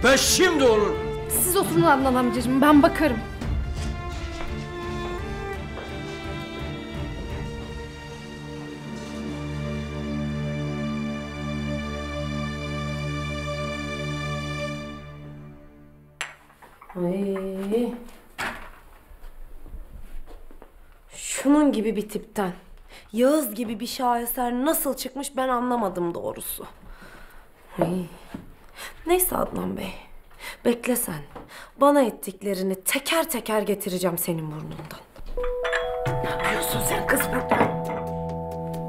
Speaker 15: Ben şimdi olur.
Speaker 2: Siz oturun Adnan amcacığım ben bakarım.
Speaker 10: Ay. Şunun gibi bir tipten. Yağız gibi bir şaheser nasıl çıkmış ben anlamadım doğrusu. Ay. Neyse Adnan Bey. Bekle sen. Bana ettiklerini teker teker getireceğim senin burnundan.
Speaker 6: Ne yapıyorsun sen kız burada?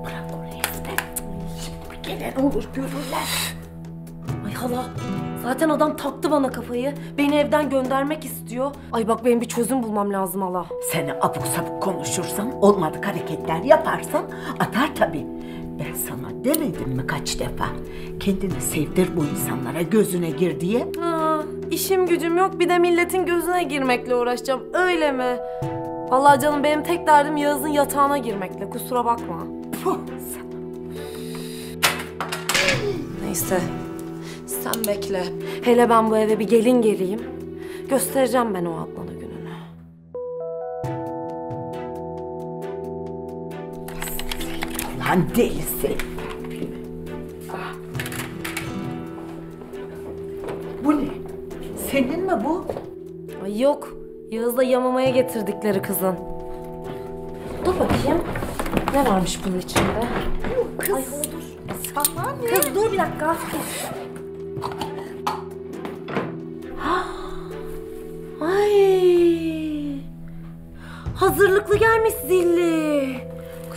Speaker 6: Bırak orayı İsmet. Şimdi gelen olur görürler.
Speaker 10: Ay hala. Zaten adam taktı bana kafayı. Beni evden göndermek istiyor. Ay bak benim bir çözüm bulmam lazım hala.
Speaker 6: Seni abuk sabuk konuşursan, olmadık hareketler yaparsan atar tabii. Ben sana demedim mi kaç defa? Kendini sevdir bu insanlara, gözüne gir diye.
Speaker 10: Ha, işim gücüm yok bir de milletin gözüne girmekle uğraşacağım öyle mi? Vallahi canım benim tek derdim Yağız'ın yatağına girmekle kusura bakma.
Speaker 6: Puh,
Speaker 10: Neyse sen bekle. Hele ben bu eve bir gelin geleyim. Göstereceğim ben o Sen delisin.
Speaker 6: Bu ne? Senin mi bu?
Speaker 10: Ay yok. Yağız'la yamamaya getirdikleri kızın. Dur bakayım. Ne varmış bunun içinde?
Speaker 6: Kız.
Speaker 10: Ay, dur.
Speaker 6: Sana ne?
Speaker 10: Kız dur bir dakika. Ay. Hazırlıklı gelmiş zilli.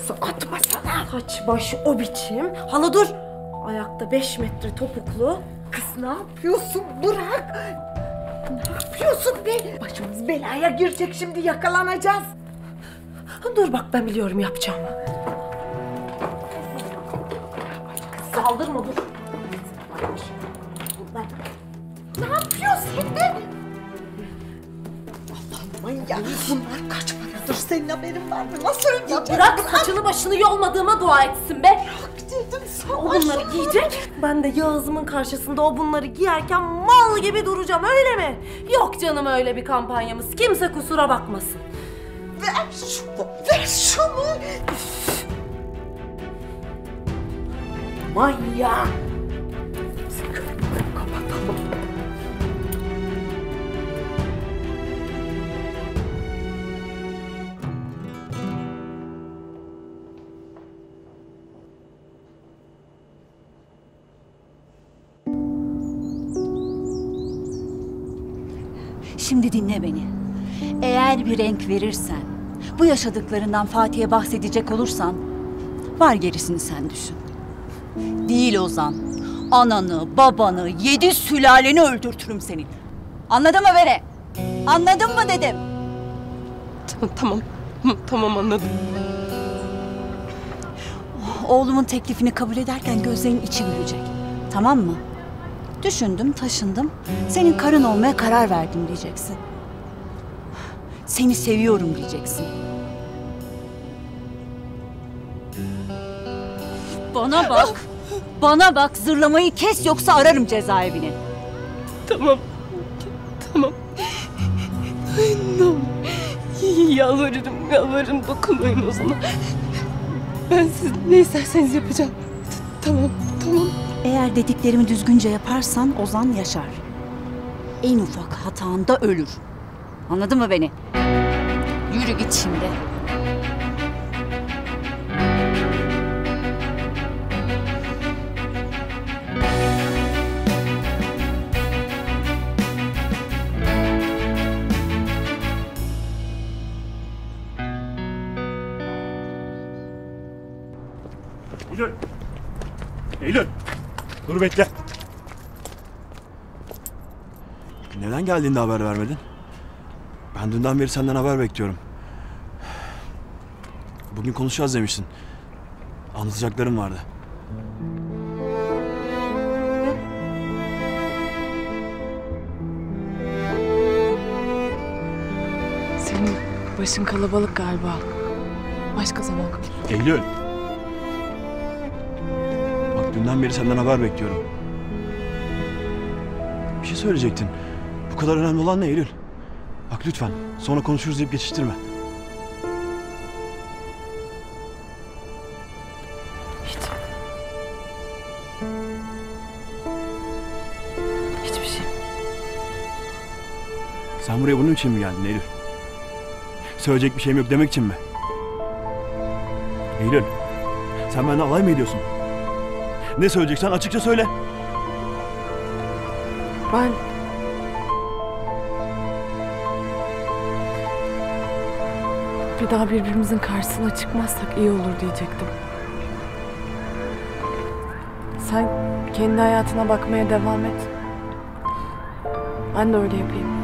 Speaker 6: Kız atma sana.
Speaker 10: Saç baş o biçim. Hala dur. Ayakta 5 metre topuklu.
Speaker 6: Kız ne yapıyorsun? Bırak. Ne yapıyorsun be? Başımız belaya girecek şimdi yakalanacağız.
Speaker 10: Dur bak ben biliyorum yapacağımı. Kız saldırma dur.
Speaker 6: Ne yapıyorsun be? Allah'ım manyak. Bunlar kaç paradır? Senin haberin var mı? Nasıl ödeyeceğim?
Speaker 10: Bırak saçını başını yolmadığıma dua etsin be.
Speaker 6: dedim sana.
Speaker 10: O bunları giyecek. Ben de Yağız'ımın karşısında o bunları giyerken mal gibi duracağım öyle mi? Yok canım öyle bir kampanyamız. Kimse kusura bakmasın.
Speaker 6: Ver şunu. Ver şunu. Manyak.
Speaker 21: Şimdi dinle beni. Eğer bir renk verirsen, bu yaşadıklarından Fatih'e bahsedecek olursan, var gerisini sen düşün. Değil Ozan. Ananı, babanı, yedi sülaleni öldürtürüm senin. Anladın mı Vere? Anladın mı dedim.
Speaker 25: Tamam. Tamam anladım.
Speaker 21: Oğlumun teklifini kabul ederken gözlerin içi gülecek. Tamam mı? Düşündüm, taşındım. Senin karın olmaya karar verdim diyeceksin. Seni seviyorum diyeceksin. Bana bak. Bana bak zırlamayı kes yoksa ararım cezaevini.
Speaker 25: Tamam. Tamam. Ay. Yalvarırım, yalvarırım dokunmayın o zaman. Ben siz ne isterseniz yapacağım. T- tamam.
Speaker 21: Eğer dediklerimi düzgünce yaparsan Ozan yaşar. En ufak hatanda ölür. Anladın mı beni? Yürü git şimdi.
Speaker 5: Dur bekle. Neden geldiğinde haber vermedin? Ben dünden beri senden haber bekliyorum. Bugün konuşacağız demiştin. Anlatacaklarım vardı.
Speaker 7: Senin başın kalabalık galiba. Başka zaman.
Speaker 5: Eylül. Dünden beri senden haber bekliyorum. Bir şey söyleyecektin. Bu kadar önemli olan ne Eylül? Bak lütfen sonra konuşuruz deyip geçiştirme.
Speaker 7: Hiçbir şey.
Speaker 5: Sen buraya bunun için mi geldin Eylül? Söyleyecek bir şeyim yok demek için mi? Eylül, sen benimle alay mı ediyorsun? Ne söyleyeceksen açıkça söyle.
Speaker 7: Ben... Bir daha birbirimizin karşısına çıkmazsak iyi olur diyecektim. Sen kendi hayatına bakmaya devam et. Ben de öyle yapayım.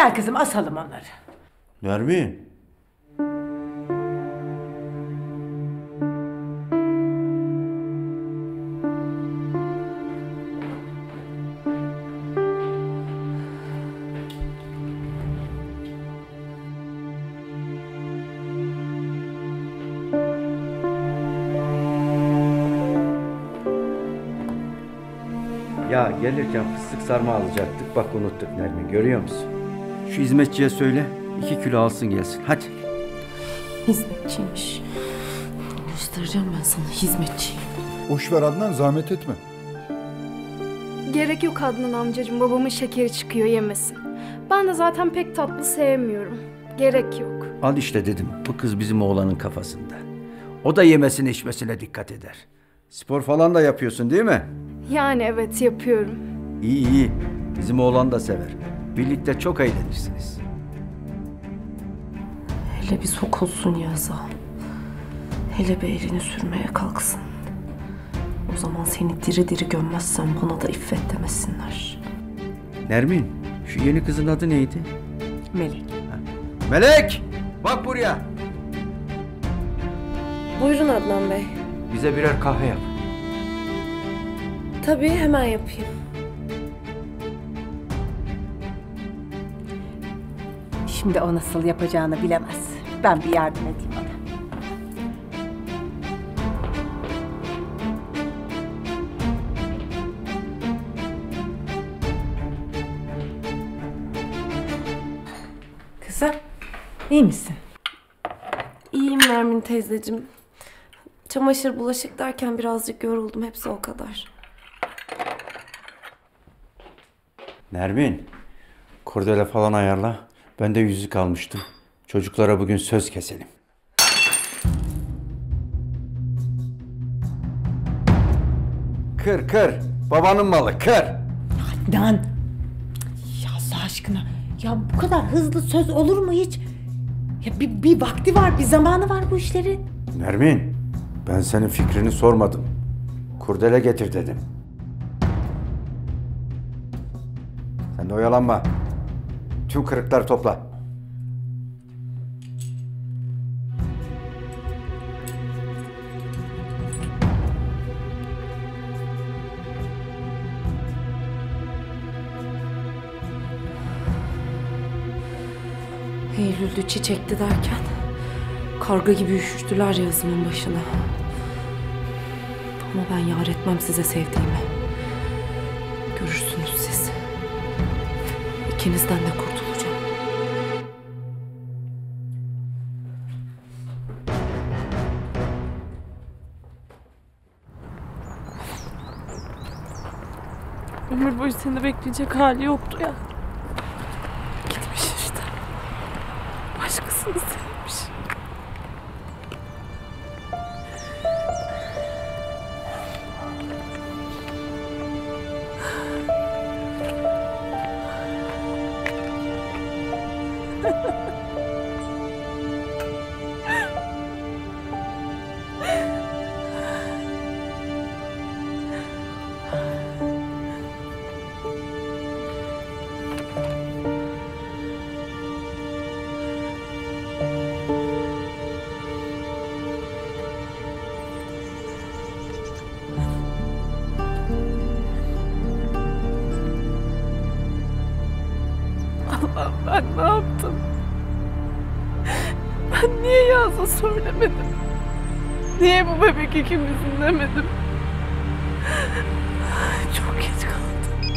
Speaker 6: Gel kızım asalım onları.
Speaker 15: Nermin. Ya gelirken fıstık sarma alacaktık. Bak unuttuk Nermin görüyor musun? Şu hizmetçiye söyle. iki kilo alsın gelsin. Hadi.
Speaker 10: Hizmetçiymiş. Göstereceğim ben sana hizmetçiyi.
Speaker 9: Boş ver Adnan zahmet etme.
Speaker 2: Gerek yok Adnan amcacığım. Babamın şekeri çıkıyor yemesin. Ben de zaten pek tatlı sevmiyorum. Gerek yok.
Speaker 15: Al işte dedim. Bu kız bizim oğlanın kafasında. O da yemesine içmesine dikkat eder. Spor falan da yapıyorsun değil mi?
Speaker 2: Yani evet yapıyorum.
Speaker 15: İyi iyi. Bizim oğlan da sever. Birlikte çok eğlenirsiniz.
Speaker 10: Hele bir sokulsun Yağız'a. Hele bir elini sürmeye kalksın. O zaman seni diri diri gömmezsen bana da iffet demesinler.
Speaker 15: Nermin, şu yeni kızın adı neydi?
Speaker 6: Melek.
Speaker 15: Melek! Bak buraya.
Speaker 25: Buyurun Adnan Bey.
Speaker 15: Bize birer kahve yap.
Speaker 25: Tabii hemen yapayım.
Speaker 6: Şimdi o nasıl yapacağını bilemez. Ben bir yardım edeyim ona. Kızım, iyi misin?
Speaker 25: İyiyim Nermin teyzeciğim. Çamaşır bulaşık derken birazcık yoruldum. Hepsi o kadar.
Speaker 15: Nermin, kurdele falan ayarla. Ben de yüzük almıştım. Çocuklara bugün söz keselim. Kır kır. Babanın malı kır.
Speaker 6: Dan. Ya Allah aşkına. Ya bu kadar hızlı söz olur mu hiç? Ya bir, bir vakti var, bir zamanı var bu işlerin.
Speaker 15: Nermin, ben senin fikrini sormadım. Kurdele getir dedim. Sen de oyalanma. Tüm kırıkları topla.
Speaker 10: Eylül'dü çiçekti derken karga gibi üşüştüler yazımın başına. Ama ben yar etmem size sevdiğimi. Görürsünüz siz. İkinizden de kurtulacağım.
Speaker 25: Ömür boyu seni bekleyecek hali yoktu ya. Gitmiş işte. Başkasını sevmiş. Ben ne yaptım? Ben niye Yağız'a söylemedim? Niye bu bebek ikimizin demedim? Çok geç kaldım.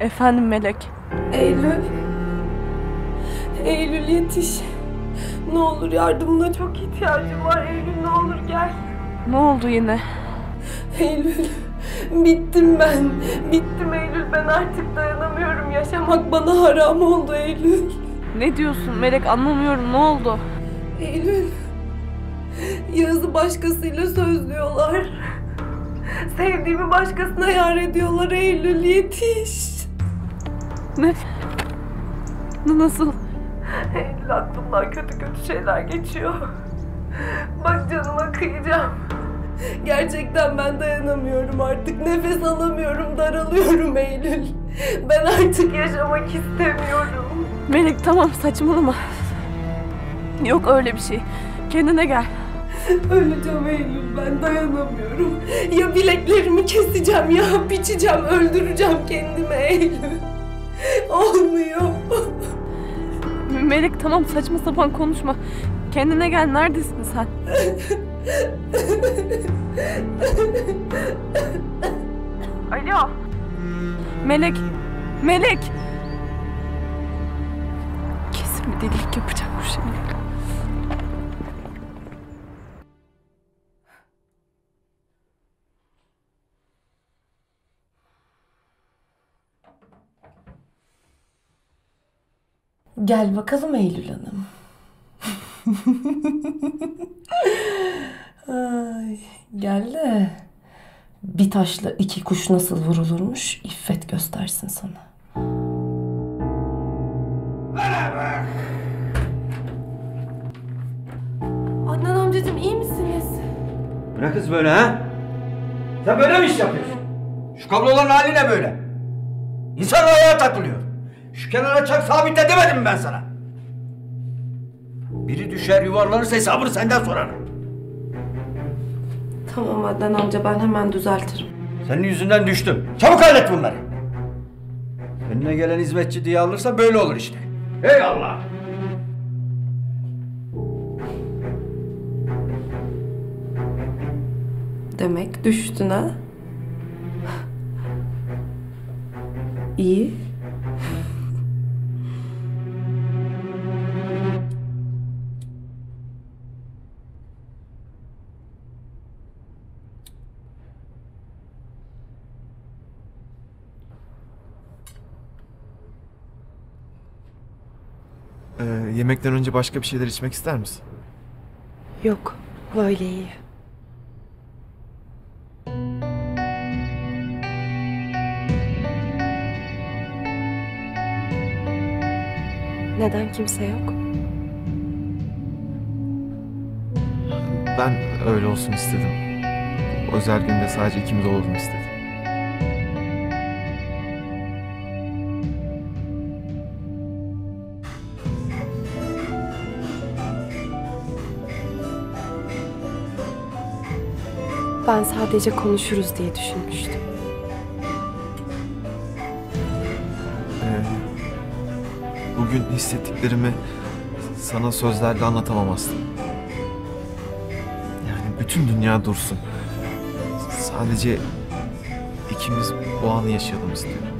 Speaker 25: Efendim Melek. Eylül. Eylül yetiş. Ne olur yardımına çok ihtiyacım var. Eylül ne olur gel. Ne oldu yine? Eylül. Bittim ben. Bittim Eylül. Ben artık dayanamıyorum. Yaşamak bana haram oldu Eylül. Ne diyorsun Melek? Anlamıyorum. Ne oldu? Eylül. Yağız'ı başkasıyla sözlüyorlar. Sevdiğimi başkasına yar ediyorlar Eylül. Yetiş. Ne? Nasıl?
Speaker 10: Eylül aklımdan kötü kötü şeyler geçiyor. Bak canıma kıyacağım. Gerçekten ben dayanamıyorum artık. Nefes alamıyorum, daralıyorum Eylül. Ben artık yaşamak istemiyorum.
Speaker 25: Melek tamam saçmalama. Yok öyle bir şey. Kendine gel.
Speaker 10: Öleceğim Eylül ben dayanamıyorum. Ya bileklerimi keseceğim ya biçeceğim öldüreceğim kendimi Eylül. Olmuyor.
Speaker 25: Melek tamam saçma sapan konuşma. Kendine gel neredesin sen? Alo. Melek. Melek. Kesin bir delilik yapacak bu şimdi.
Speaker 10: Gel bakalım Eylül Hanım. Ay, gel de bir taşla iki kuş nasıl vurulurmuş İffet göstersin sana. Adnan amcacığım iyi misiniz?
Speaker 15: Bu ne kız böyle ha? Sen böyle mi iş yapıyorsun? Şu kabloların hali ne böyle? İnsan ayağa takılıyor. Şu kenara çak sabitle demedim mi ben sana? Biri düşer yuvarlanırsa hesabını senden sorarım.
Speaker 10: Tamam Adnan amca ben hemen düzeltirim.
Speaker 15: Senin yüzünden düştüm. Çabuk hallet bunları. Önüne gelen hizmetçi diye alırsa böyle olur işte. Hey Allah!
Speaker 10: Demek düştün ha? İyi.
Speaker 27: Yemekten önce başka bir şeyler içmek ister misin?
Speaker 10: Yok, böyle iyi. Neden kimse yok?
Speaker 27: Ben öyle olsun istedim. Özel günde sadece ikimiz olalım istedim.
Speaker 10: Ben sadece konuşuruz diye düşünmüştüm.
Speaker 27: Ee, bugün hissettiklerimi sana sözlerle anlatamam aslında. Yani bütün dünya dursun. Sadece ikimiz bu anı yaşayalım istiyorum.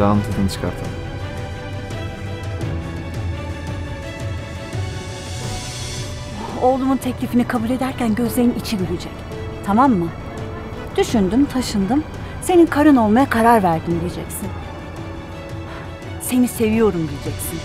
Speaker 27: Anın tadını çıkartalım.
Speaker 21: Oğlumun teklifini kabul ederken gözlerinin içi gülecek. Tamam mı? Düşündüm, taşındım. Senin karın olmaya karar verdim diyeceksin. Seni seviyorum diyeceksin.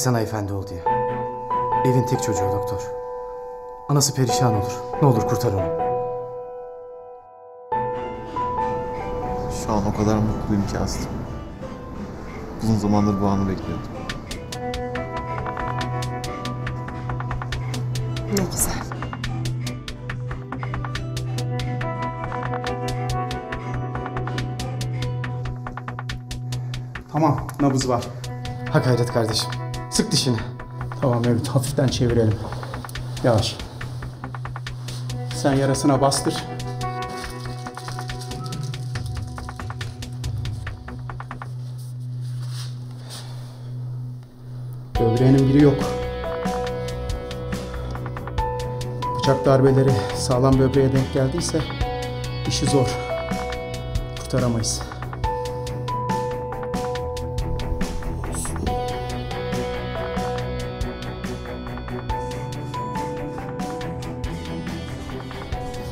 Speaker 32: Dedik sana efendi ol diye. Evin tek çocuğu doktor. Anası perişan olur. Ne olur kurtar onu.
Speaker 27: Şu an o kadar mutluyum ki Aslı. Uzun zamandır bu anı bekliyordum.
Speaker 10: Ne güzel.
Speaker 32: Tamam, nabız var. Ha gayret kardeşim. Sık dişini.
Speaker 33: Tamam evet hafiften çevirelim. Yavaş. Sen yarasına bastır. Böbreğinin biri yok. Bıçak darbeleri sağlam böbreğe denk geldiyse işi zor. Kurtaramayız.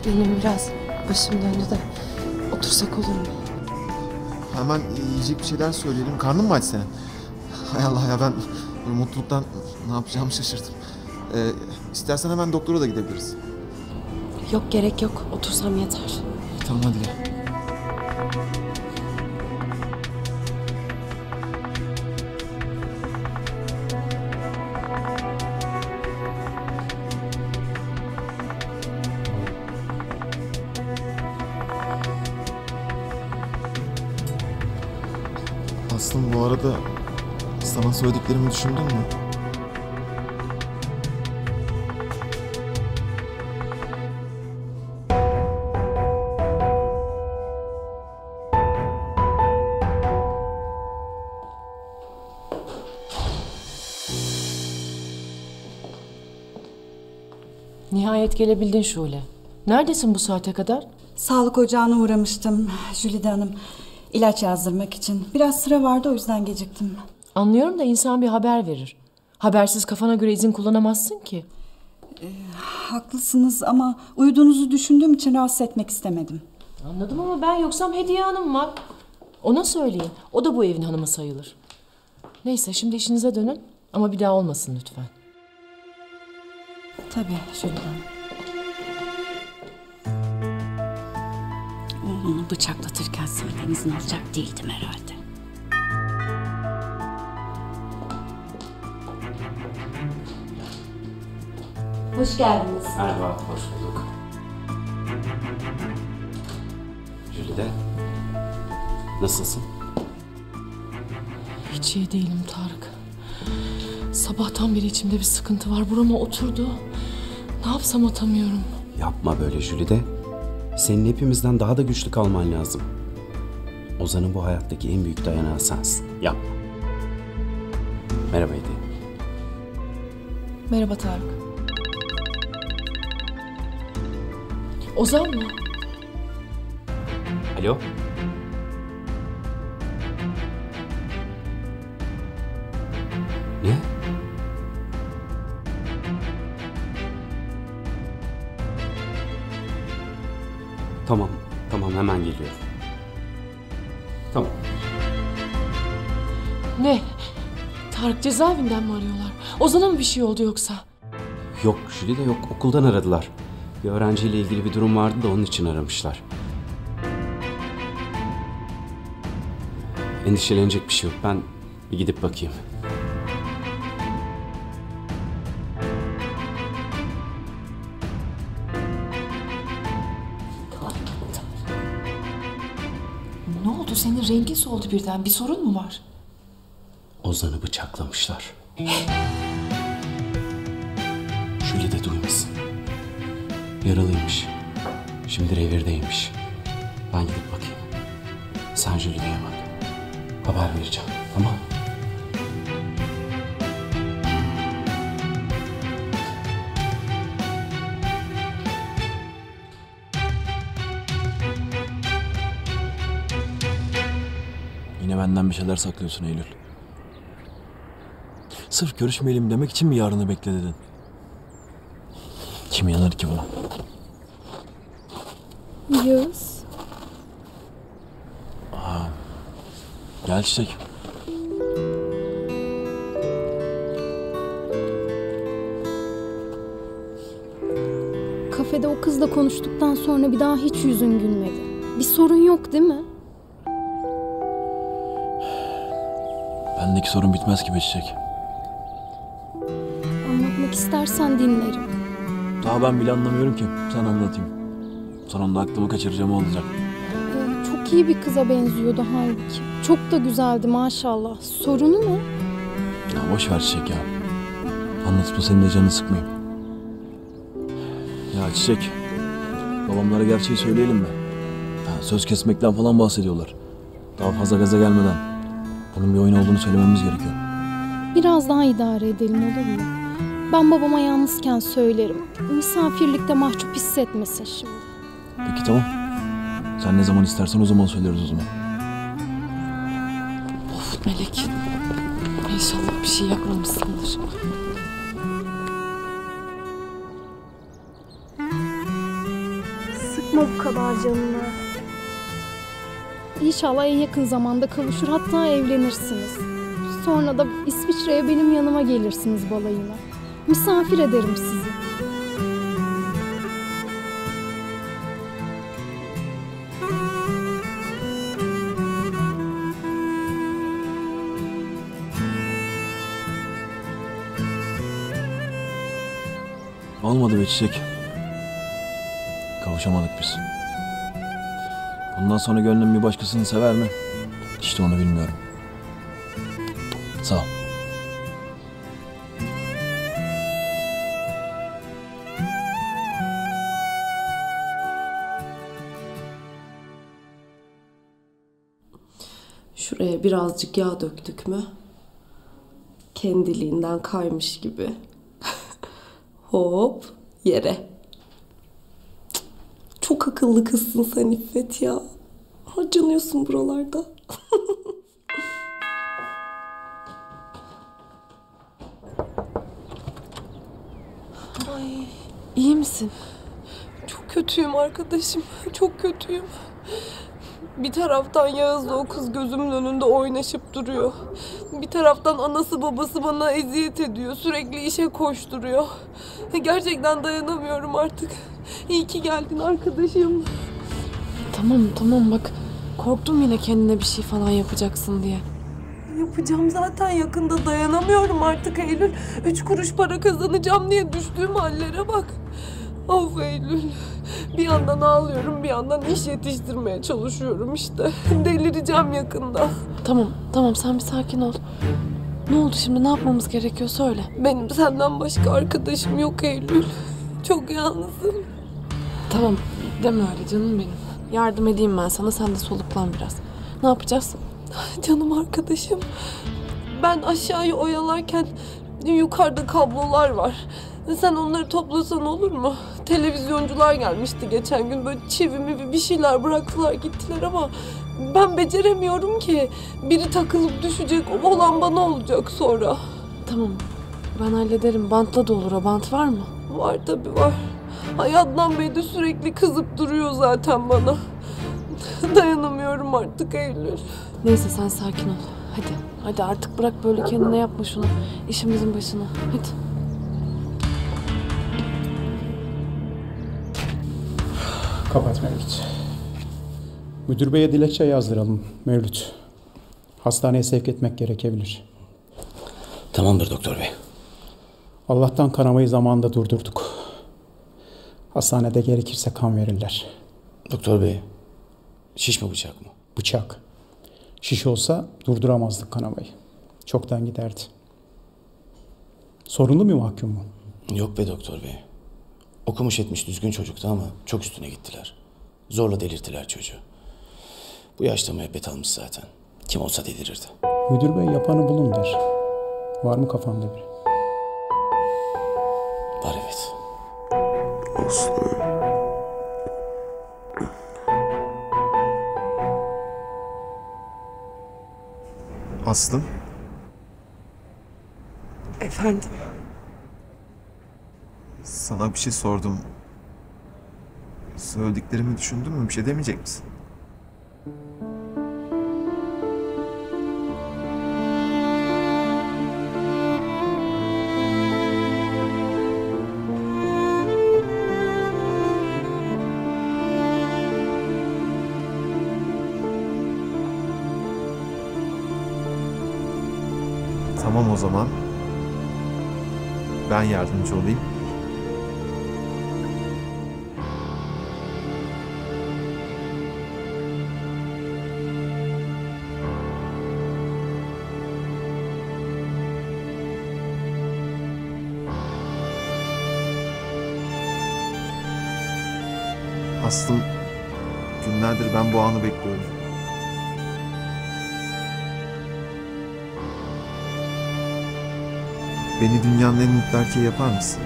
Speaker 10: Benim biraz başım döndü de otursak olur mu?
Speaker 27: Hemen yiyecek bir şeyler söyleyelim. Karnın mı aç senin? Hay Allah ya ben mutluluktan ne yapacağımı şaşırdım. Ee, istersen hemen doktora da gidebiliriz.
Speaker 10: Yok gerek yok. Otursam yeter.
Speaker 27: Tamam hadi gel. Bu arada sana söylediklerimi düşündün mü?
Speaker 7: Nihayet gelebildin Şule. Neredesin bu saate kadar?
Speaker 21: Sağlık ocağına uğramıştım Jülide Hanım. İlaç yazdırmak için. Biraz sıra vardı o yüzden geciktim.
Speaker 7: Anlıyorum da insan bir haber verir. Habersiz kafana göre izin kullanamazsın ki.
Speaker 21: Haklısınız ama uyuduğunuzu düşündüğüm için rahatsız etmek istemedim.
Speaker 7: Anladım ama ben yoksam Hediye Hanım var. Ona söyleyin. O da bu evin hanımı sayılır. Neyse şimdi işinize dönün. Ama bir daha olmasın lütfen.
Speaker 21: Tabii Jülide Hanım. Onu bıçaklatırken senden izin alacak değildim herhalde.
Speaker 34: Hoş geldiniz.
Speaker 14: Merhaba, hoş bulduk. Jülide, nasılsın?
Speaker 7: Hiç iyi değilim Tarık. Sabahtan beri içimde bir sıkıntı var. Burama oturdu. Ne yapsam atamıyorum.
Speaker 14: Yapma böyle Jülide. Senin hepimizden daha da güçlü kalman lazım. Ozan'ın bu hayattaki en büyük dayanağı sensin. Yapma. Merhaba Hediye.
Speaker 10: Merhaba Tarık.
Speaker 7: Ozan mı?
Speaker 14: Alo?
Speaker 7: Tarık cezaevinden mi arıyorlar? Ozan'a mı bir şey oldu yoksa?
Speaker 14: Yok Jülide yok okuldan aradılar. Bir öğrenciyle ilgili bir durum vardı da onun için aramışlar. Endişelenecek bir şey yok. Ben bir gidip bakayım.
Speaker 10: Ne oldu? Senin rengin soldu birden. Bir sorun mu var?
Speaker 14: Ozan'ı bıçaklamışlar. Jülide duymasın. Yaralıymış. Şimdi revirdeymiş. Ben gidip bakayım. Sen Jülide'ye bak. Haber vereceğim. Tamam
Speaker 5: Yine benden bir şeyler saklıyorsun Eylül. Sırf görüşmeyelim demek için mi yarını bekle dedin? Kim yanır ki buna?
Speaker 2: Yağız.
Speaker 5: Aa, gel Çiçek.
Speaker 2: Kafede o kızla konuştuktan sonra bir daha hiç yüzün gülmedi. Bir sorun yok değil mi?
Speaker 5: Bendeki sorun bitmez ki be Çiçek.
Speaker 2: İstersen dinlerim.
Speaker 5: Daha ben bile anlamıyorum ki. Sen anlatayım. Sonunda aklımı kaçıracağım olacak.
Speaker 2: Ee, çok iyi bir kıza benziyordu halbuki. Çok da güzeldi maşallah. Sorunu ne?
Speaker 5: Ya boş ver Çiçek ya. Anlatıp da senin de canını sıkmayayım. Ya Çiçek, babamlara gerçeği söyleyelim mi? Ya söz kesmekten falan bahsediyorlar. Daha fazla gaza gelmeden. Bunun bir oyun olduğunu söylememiz gerekiyor.
Speaker 2: Biraz daha idare edelim olur mu? Ben babama yalnızken söylerim. Misafirlikte mahcup hissetmesin şimdi.
Speaker 5: Peki tamam. Sen ne zaman istersen o zaman söyleriz o zaman.
Speaker 25: Of Melek. İnşallah bir şey yapmamışsındır.
Speaker 2: Sıkma bu kadar canını. İnşallah en yakın zamanda kavuşur hatta evlenirsiniz. Sonra da İsviçre'ye benim yanıma gelirsiniz balayına. Misafir ederim sizi.
Speaker 5: Olmadı be Çiçek. Kavuşamadık biz. Bundan sonra gönlüm bir başkasını sever mi? İşte onu bilmiyorum. Sağ ol.
Speaker 25: Şuraya birazcık yağ döktük mü? Kendiliğinden kaymış gibi. Hop yere. Çok akıllı kızsın sen İffet ya. Harcanıyorsun buralarda. Ay, iyi misin? Çok kötüyüm arkadaşım. Çok kötüyüm. Bir taraftan Yağız'la o kız gözümün önünde oynaşıp duruyor. Bir taraftan anası babası bana eziyet ediyor. Sürekli işe koşturuyor. Gerçekten dayanamıyorum artık. İyi ki geldin arkadaşım.
Speaker 7: Tamam tamam bak korktum yine kendine bir şey falan yapacaksın diye.
Speaker 25: Yapacağım zaten yakında dayanamıyorum artık Eylül. Üç kuruş para kazanacağım diye düştüğüm hallere bak. Of Eylül. Bir yandan ağlıyorum bir yandan iş yetiştirmeye çalışıyorum işte. Delireceğim yakında.
Speaker 7: Tamam tamam sen bir sakin ol. Ne oldu şimdi ne yapmamız gerekiyor söyle.
Speaker 25: Benim senden başka arkadaşım yok Eylül. Çok yalnızım.
Speaker 7: Tamam deme öyle canım benim. Yardım edeyim ben sana sen de soluklan biraz. Ne yapacağız?
Speaker 25: Canım arkadaşım. Ben aşağıyı oyalarken yukarıda kablolar var. Sen onları toplasan olur mu? Televizyoncular gelmişti geçen gün. Böyle çivi mivi bir şeyler bıraktılar gittiler ama ben beceremiyorum ki. Biri takılıp düşecek olan bana olacak sonra.
Speaker 7: Tamam ben hallederim. Bantla da olur o bant var mı?
Speaker 25: Var tabii var. Ay Adnan Bey de sürekli kızıp duruyor zaten bana. Dayanamıyorum artık Eylül.
Speaker 7: Neyse sen sakin ol. Hadi hadi artık bırak böyle kendine yapma şunu. İşimizin başına. Hadi.
Speaker 33: Kapat Mevlüt. Müdür beye dilekçe yazdıralım Mevlüt. Hastaneye sevk etmek gerekebilir.
Speaker 14: Tamamdır doktor bey.
Speaker 33: Allah'tan kanamayı zamanında durdurduk. Hastanede gerekirse kan verirler.
Speaker 14: Doktor bey, şiş mi bıçak mı?
Speaker 33: Bıçak. Şiş olsa durduramazdık kanamayı. Çoktan giderdi. Sorunlu bir mahkum mu?
Speaker 14: Yok be doktor bey. Okumuş etmiş düzgün çocuktu ama çok üstüne gittiler. Zorla delirttiler çocuğu. Bu yaşta müebbet almış zaten. Kim olsa delirirdi.
Speaker 33: Müdür bey yapanı bulun der. Var mı kafanda biri?
Speaker 14: Var evet.
Speaker 35: Aslı.
Speaker 27: Aslım.
Speaker 25: Efendim?
Speaker 27: Sana bir şey sordum. Söylediklerimi düşündün mü? Bir şey demeyecek misin? Tamam o zaman. Ben yardımcı olayım. Bu anı bekliyorum. Beni dünyanın en mutlu erkeği yapar mısın?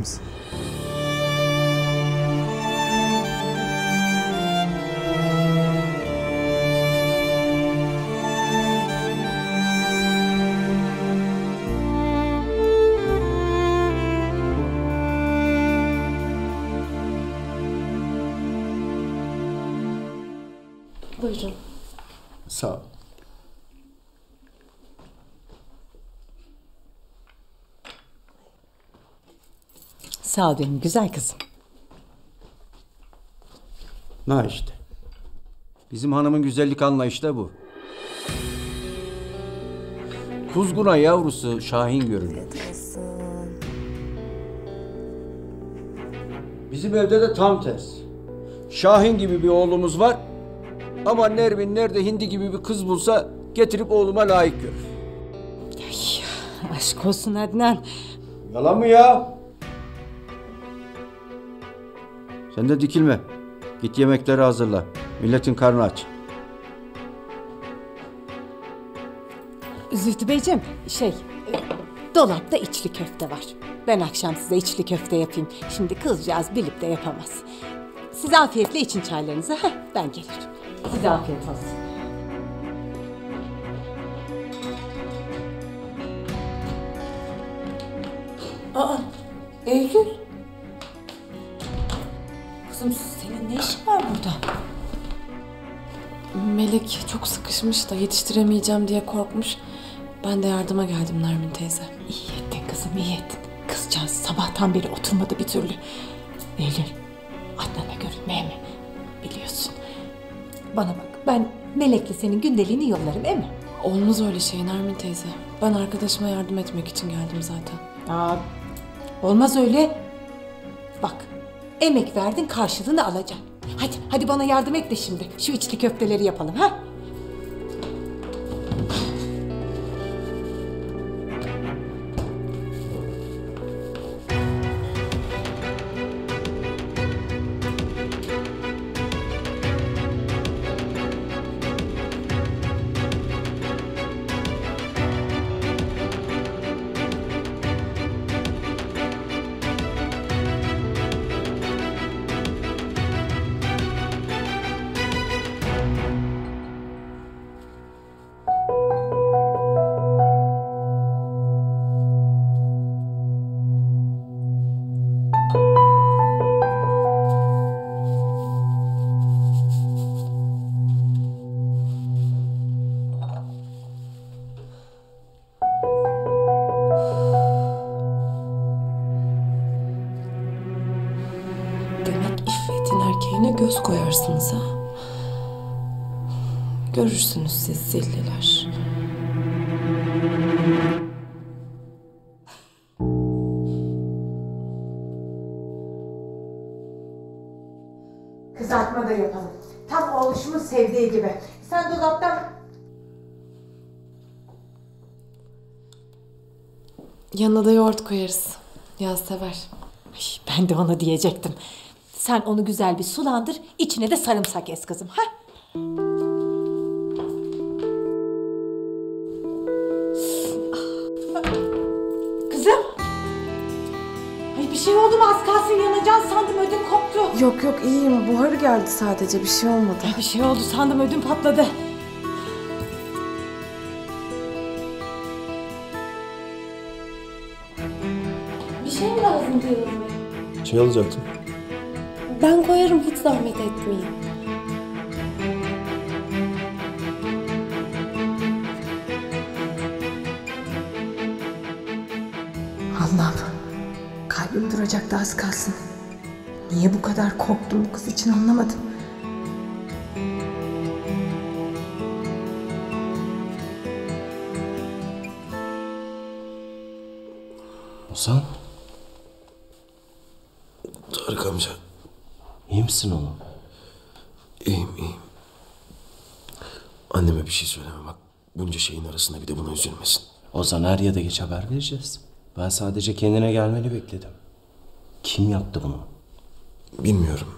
Speaker 27: Benimle
Speaker 36: Sağ ol
Speaker 6: benim güzel kızım.
Speaker 15: Na işte. Bizim hanımın güzellik anlayışı da bu. Kuzguna yavrusu Şahin görünüyor. Bizim evde de tam tersi. Şahin gibi bir oğlumuz var. Ama Nermin nerede hindi gibi bir kız bulsa getirip oğluma layık görür.
Speaker 6: Aşk olsun Adnan.
Speaker 15: Yalan mı ya? Sen de dikilme. Git yemekleri hazırla. Milletin karnı aç.
Speaker 6: Zühtü Beyciğim şey e, dolapta içli köfte var. Ben akşam size içli köfte yapayım. Şimdi kızcağız bilip de yapamaz. Siz afiyetle için çaylarınızı. Heh, ben gelirim. Size afiyet olsun. Aa, Eylül. Kızım senin ne işin var burada?
Speaker 7: Melek çok sıkışmış da yetiştiremeyeceğim diye korkmuş. Ben de yardıma geldim Nermin teyze.
Speaker 6: İyi ettin kızım iyi ettin. Kızcağız sabahtan beri oturmadı bir türlü. Eylül, Adnan'a görünmeye mi? Biliyorsun. Bana bak ben Melek'le senin gündeliğini yollarım değil mi?
Speaker 7: Olmaz öyle şey Nermin teyze. Ben arkadaşıma yardım etmek için geldim zaten.
Speaker 6: Aa, olmaz öyle. Bak emek verdin karşılığını alacaksın. Hadi hadi bana yardım et de şimdi. Şu içli köfteleri yapalım ha?
Speaker 7: Ha. Görürsünüz siz zilliler.
Speaker 6: Kızartma da yapalım. Tam oğluşumun sevdiği gibi. Sen dolaptan...
Speaker 7: Yanına da yoğurt koyarız. Yaz sever.
Speaker 6: Ben de ona diyecektim. Sen onu güzel bir sulandır, içine de sarımsak es kızım. Ha? Kızım. Ay bir şey oldu mu az kalsın yanacaksın sandım ödüm koptu.
Speaker 7: Yok yok iyiyim. Buharı geldi sadece. Bir şey olmadı.
Speaker 6: Ay bir şey oldu sandım ödüm patladı.
Speaker 10: Bir şey mi lazım diyorum
Speaker 5: Şey alacaktım.
Speaker 10: Ben koyarım hiç zahmet etmeyin.
Speaker 26: Allah'ım. Kalbim duracaktı az kalsın. Niye bu kadar korktum bu kız için anlamadım.
Speaker 14: Ozan. Tarık amca. İyi misin oğlum? İyiyim iyiyim. Anneme bir şey söyleme bak. Bunca şeyin arasında bir de buna üzülmesin. Ozan er ya da geç haber vereceğiz. Ben sadece kendine gelmeni bekledim. Kim yaptı bunu? Bilmiyorum.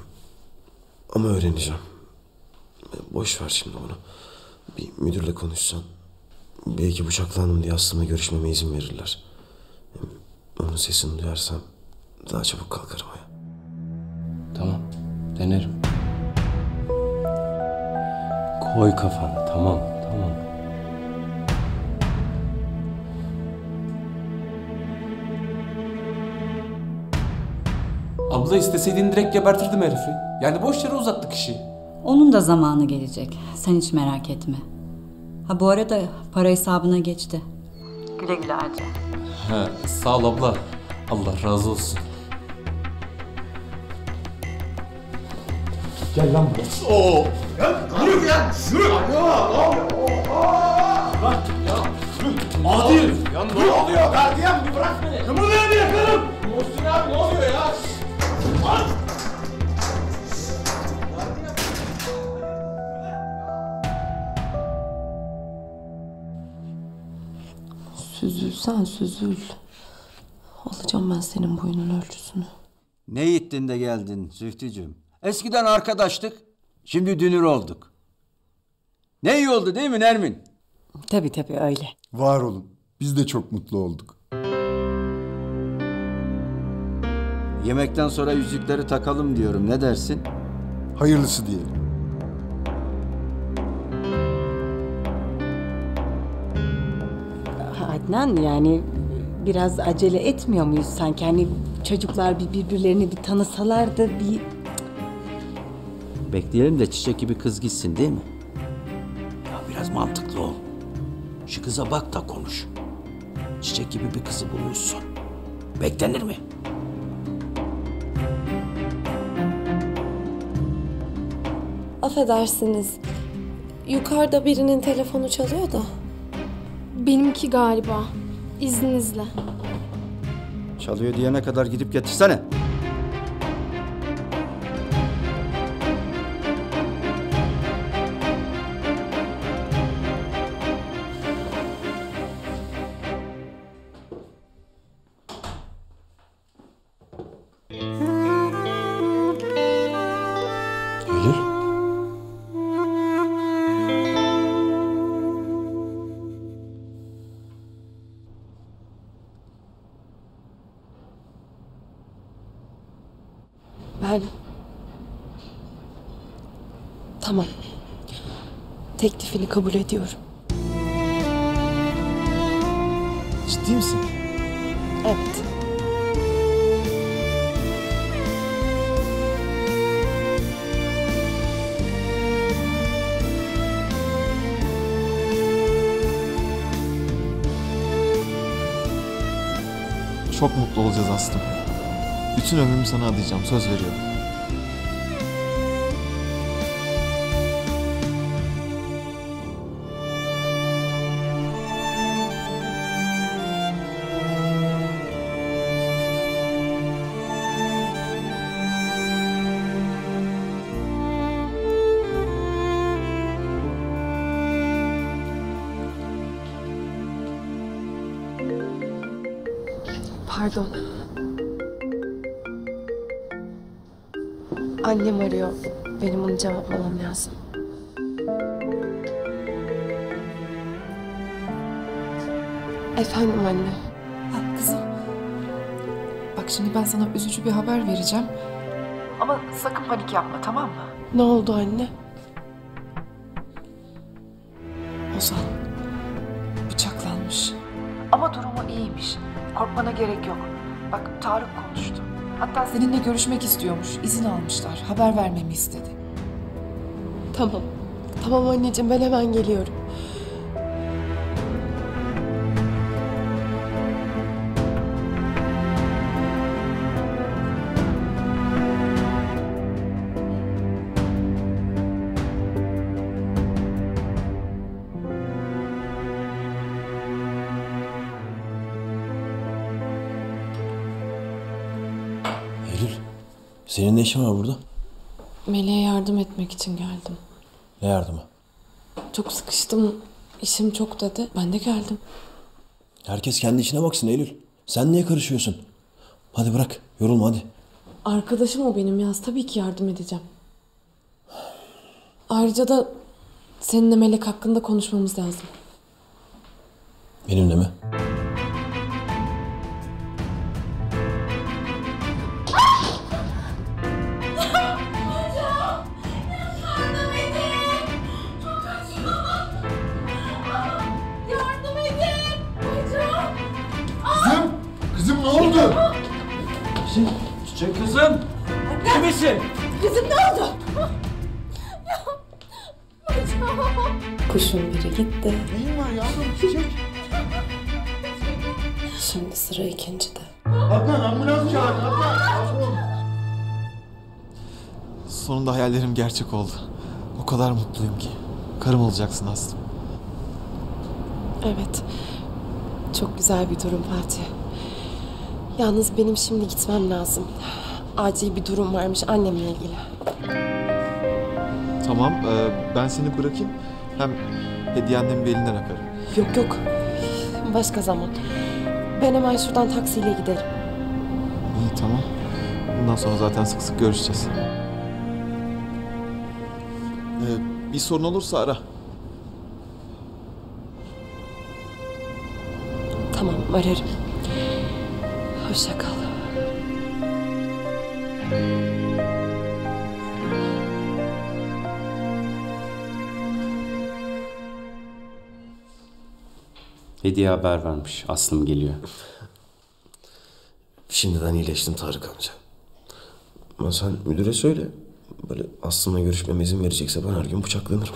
Speaker 14: Ama öğreneceğim. Boş ver şimdi onu. Bir müdürle konuşsan. Belki bıçaklandım diye aslında görüşmeme izin verirler. Hem Onun sesini duyarsam daha çabuk kalkarım ayağa. Tamam. Denerim. Koy kafanı. Tamam. Tamam.
Speaker 37: Abla isteseydin direkt gebertirdim herifi. Yani boş yere uzattık işi.
Speaker 38: Onun da zamanı gelecek. Sen hiç merak etme. Ha bu arada para hesabına geçti. Güle güle harca.
Speaker 37: He, sağ ol abla. Allah razı olsun. Gel lan buraya.
Speaker 28: Oo. Ya yürü ya. Yürü. Adil. Ya ne oluyor? Gardiyan bir bırak beni. Kımıldaya bir yakarım. Muhsin abi ne oluyor ya? Lan.
Speaker 10: Süzülsen süzül. Alacağım ben senin boyunun ölçüsünü.
Speaker 15: Ne gittin de geldin Zühtücüğüm? Eskiden arkadaştık, şimdi dünür olduk. Ne iyi oldu değil mi Nermin?
Speaker 6: Tabii tabii öyle.
Speaker 9: Var olun. Biz de çok mutlu olduk.
Speaker 15: Yemekten sonra yüzükleri takalım diyorum. Ne dersin?
Speaker 9: Hayırlısı diyelim.
Speaker 6: Adnan yani biraz acele etmiyor muyuz sanki? Hani çocuklar bir birbirlerini bir tanısalar da bir...
Speaker 15: Bekleyelim de çiçek gibi kız gitsin değil mi? Ya biraz mantıklı ol. Şu kıza bak da konuş. Çiçek gibi bir kızı bulmuşsun. Beklenir mi?
Speaker 10: Affedersiniz. Yukarıda birinin telefonu çalıyor da.
Speaker 2: Benimki galiba. İzninizle.
Speaker 15: Çalıyor diyene kadar gidip getirsene.
Speaker 10: Ben... Tamam. Teklifini kabul ediyorum.
Speaker 27: Ciddi misin?
Speaker 10: Evet.
Speaker 27: Çok mutlu olacağız Aslım. Bütün ömrümü sana adayacağım. Söz veriyorum.
Speaker 10: Pardon. Lazım. Efendim anne.
Speaker 7: Kızım. Bak şimdi ben sana üzücü bir haber vereceğim. Ama sakın panik yapma tamam mı?
Speaker 10: Ne oldu anne?
Speaker 7: Ozan bıçaklanmış. Ama durumu iyiymiş. Korkmana gerek yok. Bak Tarık konuştu. Hatta seninle görüşmek istiyormuş. İzin almışlar. Haber vermemi istedi.
Speaker 10: Tamam. Tamam anneciğim ben hemen geliyorum.
Speaker 14: Eylül, senin ne işin var burada?
Speaker 4: İçin geldim.
Speaker 14: Ne yardımı?
Speaker 4: Çok sıkıştım. İşim çok dedi. Ben de geldim.
Speaker 14: Herkes kendi işine baksın Eylül. Sen niye karışıyorsun? Hadi bırak. Yorulma hadi.
Speaker 4: Arkadaşım o benim Yaz. Tabii ki yardım edeceğim. Ayrıca da seninle Melek hakkında konuşmamız lazım.
Speaker 14: Benimle mi?
Speaker 27: Hayallerim gerçek oldu. O kadar mutluyum ki. Karım olacaksın Aslı.
Speaker 10: Evet. Çok güzel bir durum Fatih. Yalnız benim şimdi gitmem lazım. Acil bir durum varmış annemle ilgili.
Speaker 27: Tamam, e, ben seni bırakayım. Hem hediye annemin bir elinden öperim.
Speaker 10: Yok yok. Başka zaman. Ben hemen şuradan taksiyle giderim.
Speaker 27: İyi tamam. Bundan sonra zaten sık sık görüşeceğiz. Ee, bir sorun olursa ara.
Speaker 10: Tamam ararım. Hoşça kal.
Speaker 8: Hediye haber vermiş. Aslım geliyor.
Speaker 14: Şimdiden iyileştin Tarık amca. Ama sen müdüre söyle. Böyle Aslı'mla görüşmeme izin verecekse ben her gün bıçaklanırım.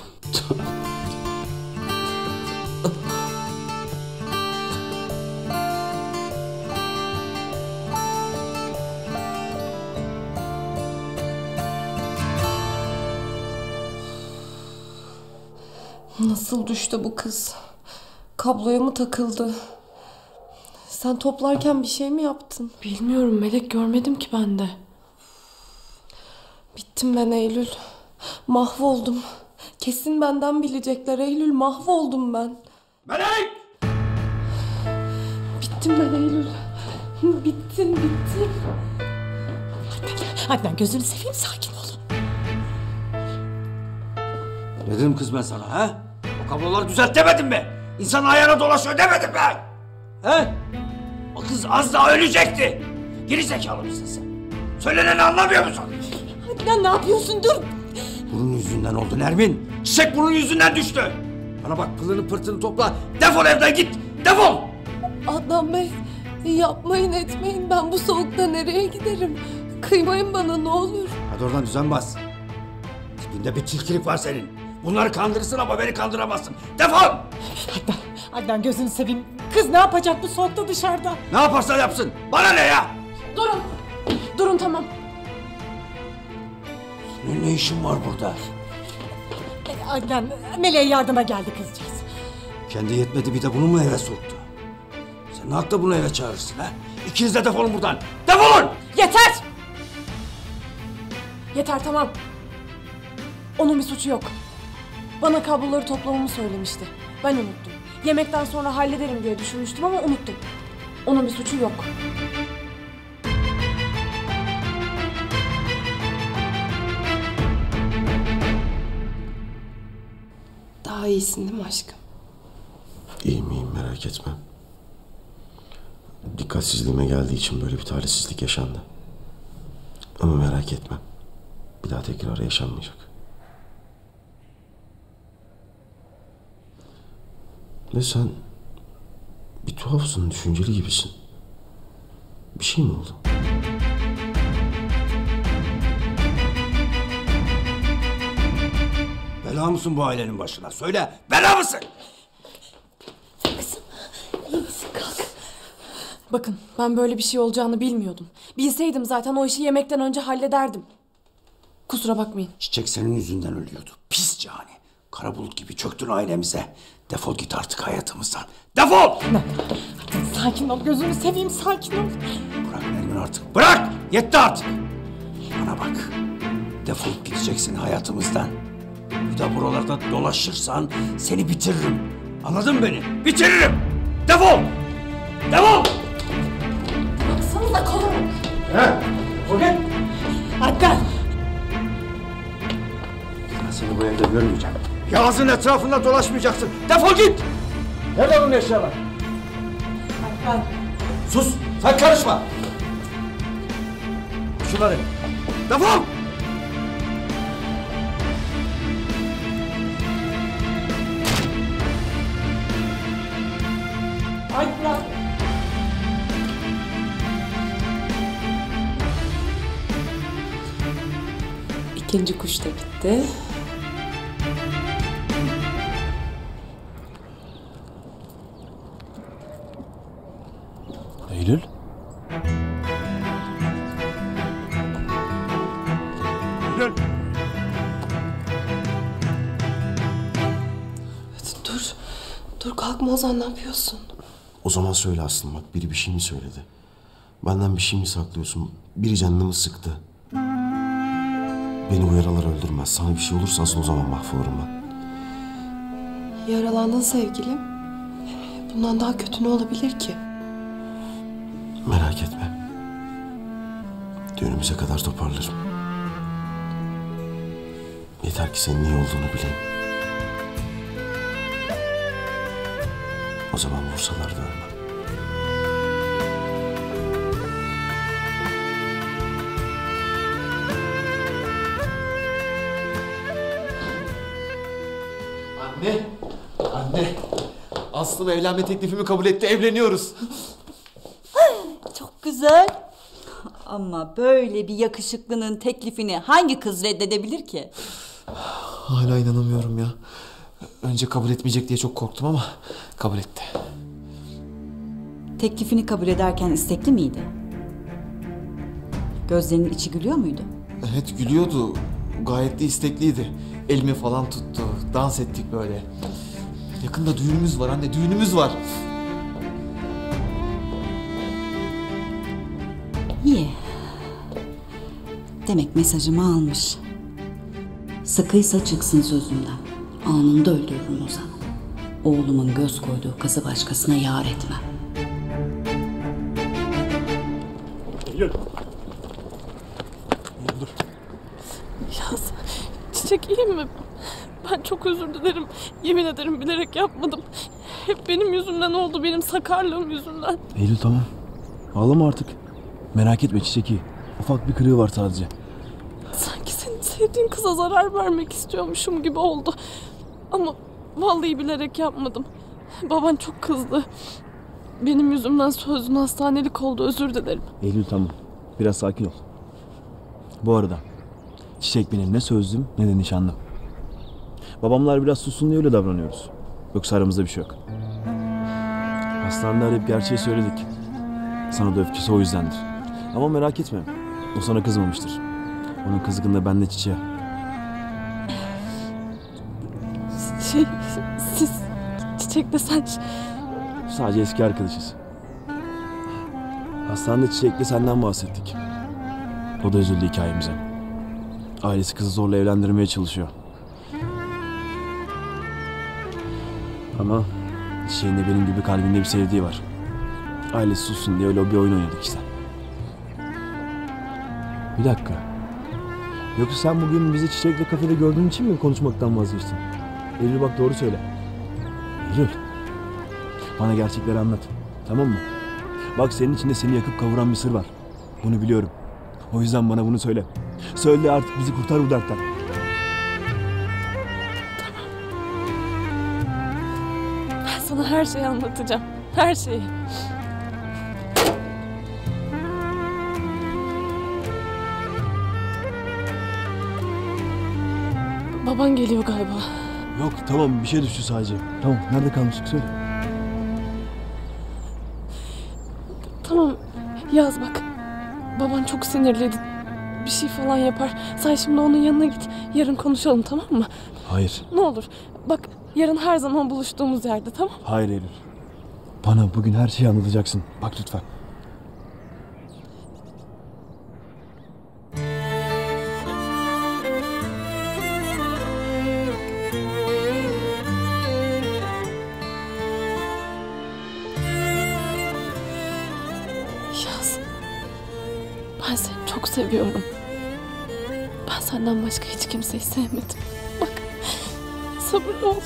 Speaker 10: Nasıl düştü bu kız? Kabloya mı takıldı? Sen toplarken bir şey mi yaptın?
Speaker 4: Bilmiyorum Melek görmedim ki ben de.
Speaker 10: Bittim ben Eylül. Mahvoldum. Kesin benden bilecekler Eylül. Mahvoldum ben.
Speaker 8: Melek!
Speaker 10: Bittim ben Eylül. Bittim bittim.
Speaker 6: Adnan gözünü seveyim sakin ol.
Speaker 8: Dedim kız ben sana ha? O kabloları düzelt demedim mi? İnsan ayağına dolaşıyor demedim mi? He? O kız az daha ölecekti. Geri zekalı mısın sen? Söyleneni anlamıyor musun?
Speaker 6: Adnan ne yapıyorsun dur.
Speaker 8: Bunun yüzünden oldu Nermin. Çiçek bunun yüzünden düştü. Bana bak pılını pırtını topla. Defol evden git. Defol.
Speaker 10: Adnan Bey yapmayın etmeyin. Ben bu soğukta nereye giderim? Kıymayın bana ne olur.
Speaker 8: Hadi oradan düzen bas. Tipinde bir tilkilik var senin. Bunları kandırırsın ama beni kandıramazsın. Defol!
Speaker 6: Adnan gözünü seveyim. Kız ne yapacak bu soğukta dışarıda?
Speaker 8: Ne yaparsa yapsın. Bana ne ya?
Speaker 4: Durun. Durun tamam.
Speaker 8: Senin ne işin var burada?
Speaker 6: Adnan Meleğe yardıma geldi kızcağız.
Speaker 8: Kendi yetmedi bir de bunu mu eve soktu? Sen ne hakla bunu eve çağırırsın ha? İkiniz de defolun buradan. Defolun!
Speaker 4: Yeter! Yeter tamam. Onun bir suçu yok. Bana kabloları toplamamı söylemişti. Ben unuttum. Yemekten sonra hallederim diye düşünmüştüm ama unuttum. Onun bir suçu yok.
Speaker 10: Daha iyisin değil mi aşkım?
Speaker 14: İyiyim iyiyim merak etme. Dikkatsizliğime geldiği için böyle bir talihsizlik yaşandı. Ama merak etme. Bir daha tekrar yaşanmayacak. Ne sen bir tuhafsın, düşünceli gibisin. Bir şey mi oldu?
Speaker 8: Bela mısın bu ailenin başına? Söyle. Bela mısın?
Speaker 10: İyi misin kalk.
Speaker 4: Bakın ben böyle bir şey olacağını bilmiyordum. Bilseydim zaten o işi yemekten önce hallederdim. Kusura bakmayın.
Speaker 8: Çiçek senin yüzünden ölüyordu. Pis cani. Kara bulut gibi çöktün ailemize. Defol git artık hayatımızdan. Defol!
Speaker 6: Sakin ol gözünü seveyim sakin ol.
Speaker 8: Bırak Nermin artık. Bırak! Yetti artık. Bana bak. Defolup gideceksin hayatımızdan. Bir de buralarda dolaşırsan seni bitiririm. Anladın mı beni? Bitiririm. Defol! Defol!
Speaker 4: Baksanıza kolumu.
Speaker 8: He? O git.
Speaker 4: Hakan.
Speaker 8: Ben seni bu evde görmeyeceğim. Yağız'ın etrafında dolaşmayacaksın. Defol git! Nerede bunun eşyalar?
Speaker 4: Hakan.
Speaker 8: Sus! Sen karışma! Şunları. Defol!
Speaker 39: İkinci kuş da gitti.
Speaker 5: Eylül?
Speaker 8: Eylül!
Speaker 39: Dur. Dur kalkma Ozan ne yapıyorsun?
Speaker 14: O zaman söyle Aslım bak biri bir şey mi söyledi? Benden bir şey mi saklıyorsun? Biri canımı sıktı. Beni bu yaralar öldürmez. Sana bir şey olursa asıl o zaman mahvolurum ben.
Speaker 39: Yaralandın sevgilim. Bundan daha kötü ne olabilir ki?
Speaker 14: Merak etme. Düğünümüze kadar toparlarım. Yeter ki senin iyi olduğunu bileyim. O zaman vursalar da ölmem.
Speaker 27: Aslım evlenme teklifimi kabul etti. Evleniyoruz.
Speaker 21: Çok güzel. Ama böyle bir yakışıklının teklifini hangi kız reddedebilir ki?
Speaker 27: Hala inanamıyorum ya. Önce kabul etmeyecek diye çok korktum ama kabul etti.
Speaker 21: Teklifini kabul ederken istekli miydi? Gözlerinin içi gülüyor muydu?
Speaker 27: Evet gülüyordu. Gayet de istekliydi. Elimi falan tuttu. Dans ettik böyle. Yakında düğünümüz var anne düğünümüz var.
Speaker 21: İyi. Demek mesajımı almış. Sıkıysa çıksın sözümden. Anında öldürürüm o zaman. Oğlumun göz koyduğu kızı başkasına yar etmem.
Speaker 5: Eylül.
Speaker 25: Yaz. Çiçek iyi mi? Ben çok özür dilerim. Yemin ederim bilerek yapmadım. Hep benim yüzümden oldu. Benim sakarlığım yüzünden.
Speaker 5: Eylül tamam. Ağlama artık. Merak etme çiçek iyi. Ufak bir kırığı var sadece.
Speaker 25: Sanki senin sevdiğin kıza zarar vermek istiyormuşum gibi oldu. Ama vallahi bilerek yapmadım. Baban çok kızdı. Benim yüzümden sözün hastanelik oldu. Özür dilerim.
Speaker 5: Eylül tamam. Biraz sakin ol. Bu arada Çiçek benim ne sözlüm ne de nişanlım. Babamlar biraz sussun diye öyle davranıyoruz. Yoksa aramızda bir şey yok. Hastanede arayıp gerçeği söyledik. Sana da öfkesi o yüzdendir. Ama merak etme. O sana kızmamıştır. Onun kızgınlığı bende çiçeğe.
Speaker 25: Şey, siz Çiçek'le sen
Speaker 5: Sadece eski arkadaşız. Hastanede Çiçek'le senden bahsettik. O da üzüldü hikayemize. Ailesi kızı zorla evlendirmeye çalışıyor. Ama Çiçek'in de benim gibi kalbinde bir sevdiği var. Ailesi sussun diye öyle bir oyun oynadık işte. Bir dakika. Yoksa sen bugün bizi Çiçek'le kafede gördüğün için mi konuşmaktan vazgeçtin? Eylül bak doğru söyle. Eylül. Bana gerçekleri anlat. Tamam mı? Bak senin içinde seni yakıp kavuran bir sır var. Bunu biliyorum. O yüzden bana bunu söyle. Söyle artık bizi kurtar bu dertten.
Speaker 25: Her şeyi anlatacağım. Her şeyi. Baban geliyor galiba.
Speaker 5: Yok tamam bir şey düştü sadece. Tamam nerede kalmıştık söyle.
Speaker 25: Tamam yaz bak. Baban çok sinirliydi. Bir şey falan yapar. Sen şimdi onun yanına git. Yarın konuşalım tamam mı?
Speaker 5: Hayır.
Speaker 25: Ne olur. Bak Yarın her zaman buluştuğumuz yerde tamam mı?
Speaker 5: Hayır Eylül. Bana bugün her şeyi anlatacaksın. Bak lütfen. Yaz.
Speaker 25: Ben seni çok seviyorum. Ben senden başka hiç kimseyi sevmedim. Bak sabırlı ol.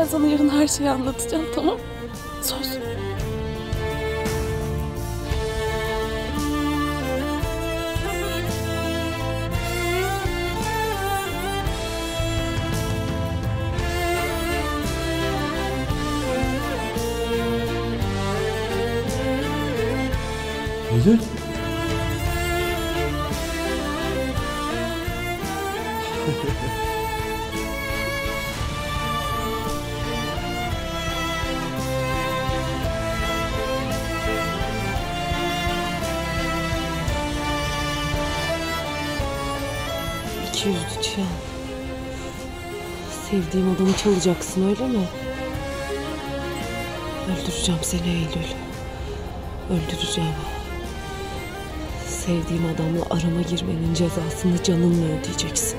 Speaker 25: Ben sana yarın her şeyi anlatacağım tamam
Speaker 10: Adamı çalacaksın öyle mi? Öldüreceğim seni Eylül. Öldüreceğim. Sevdiğim adamla arama girmenin cezasını canınla ödeyeceksin.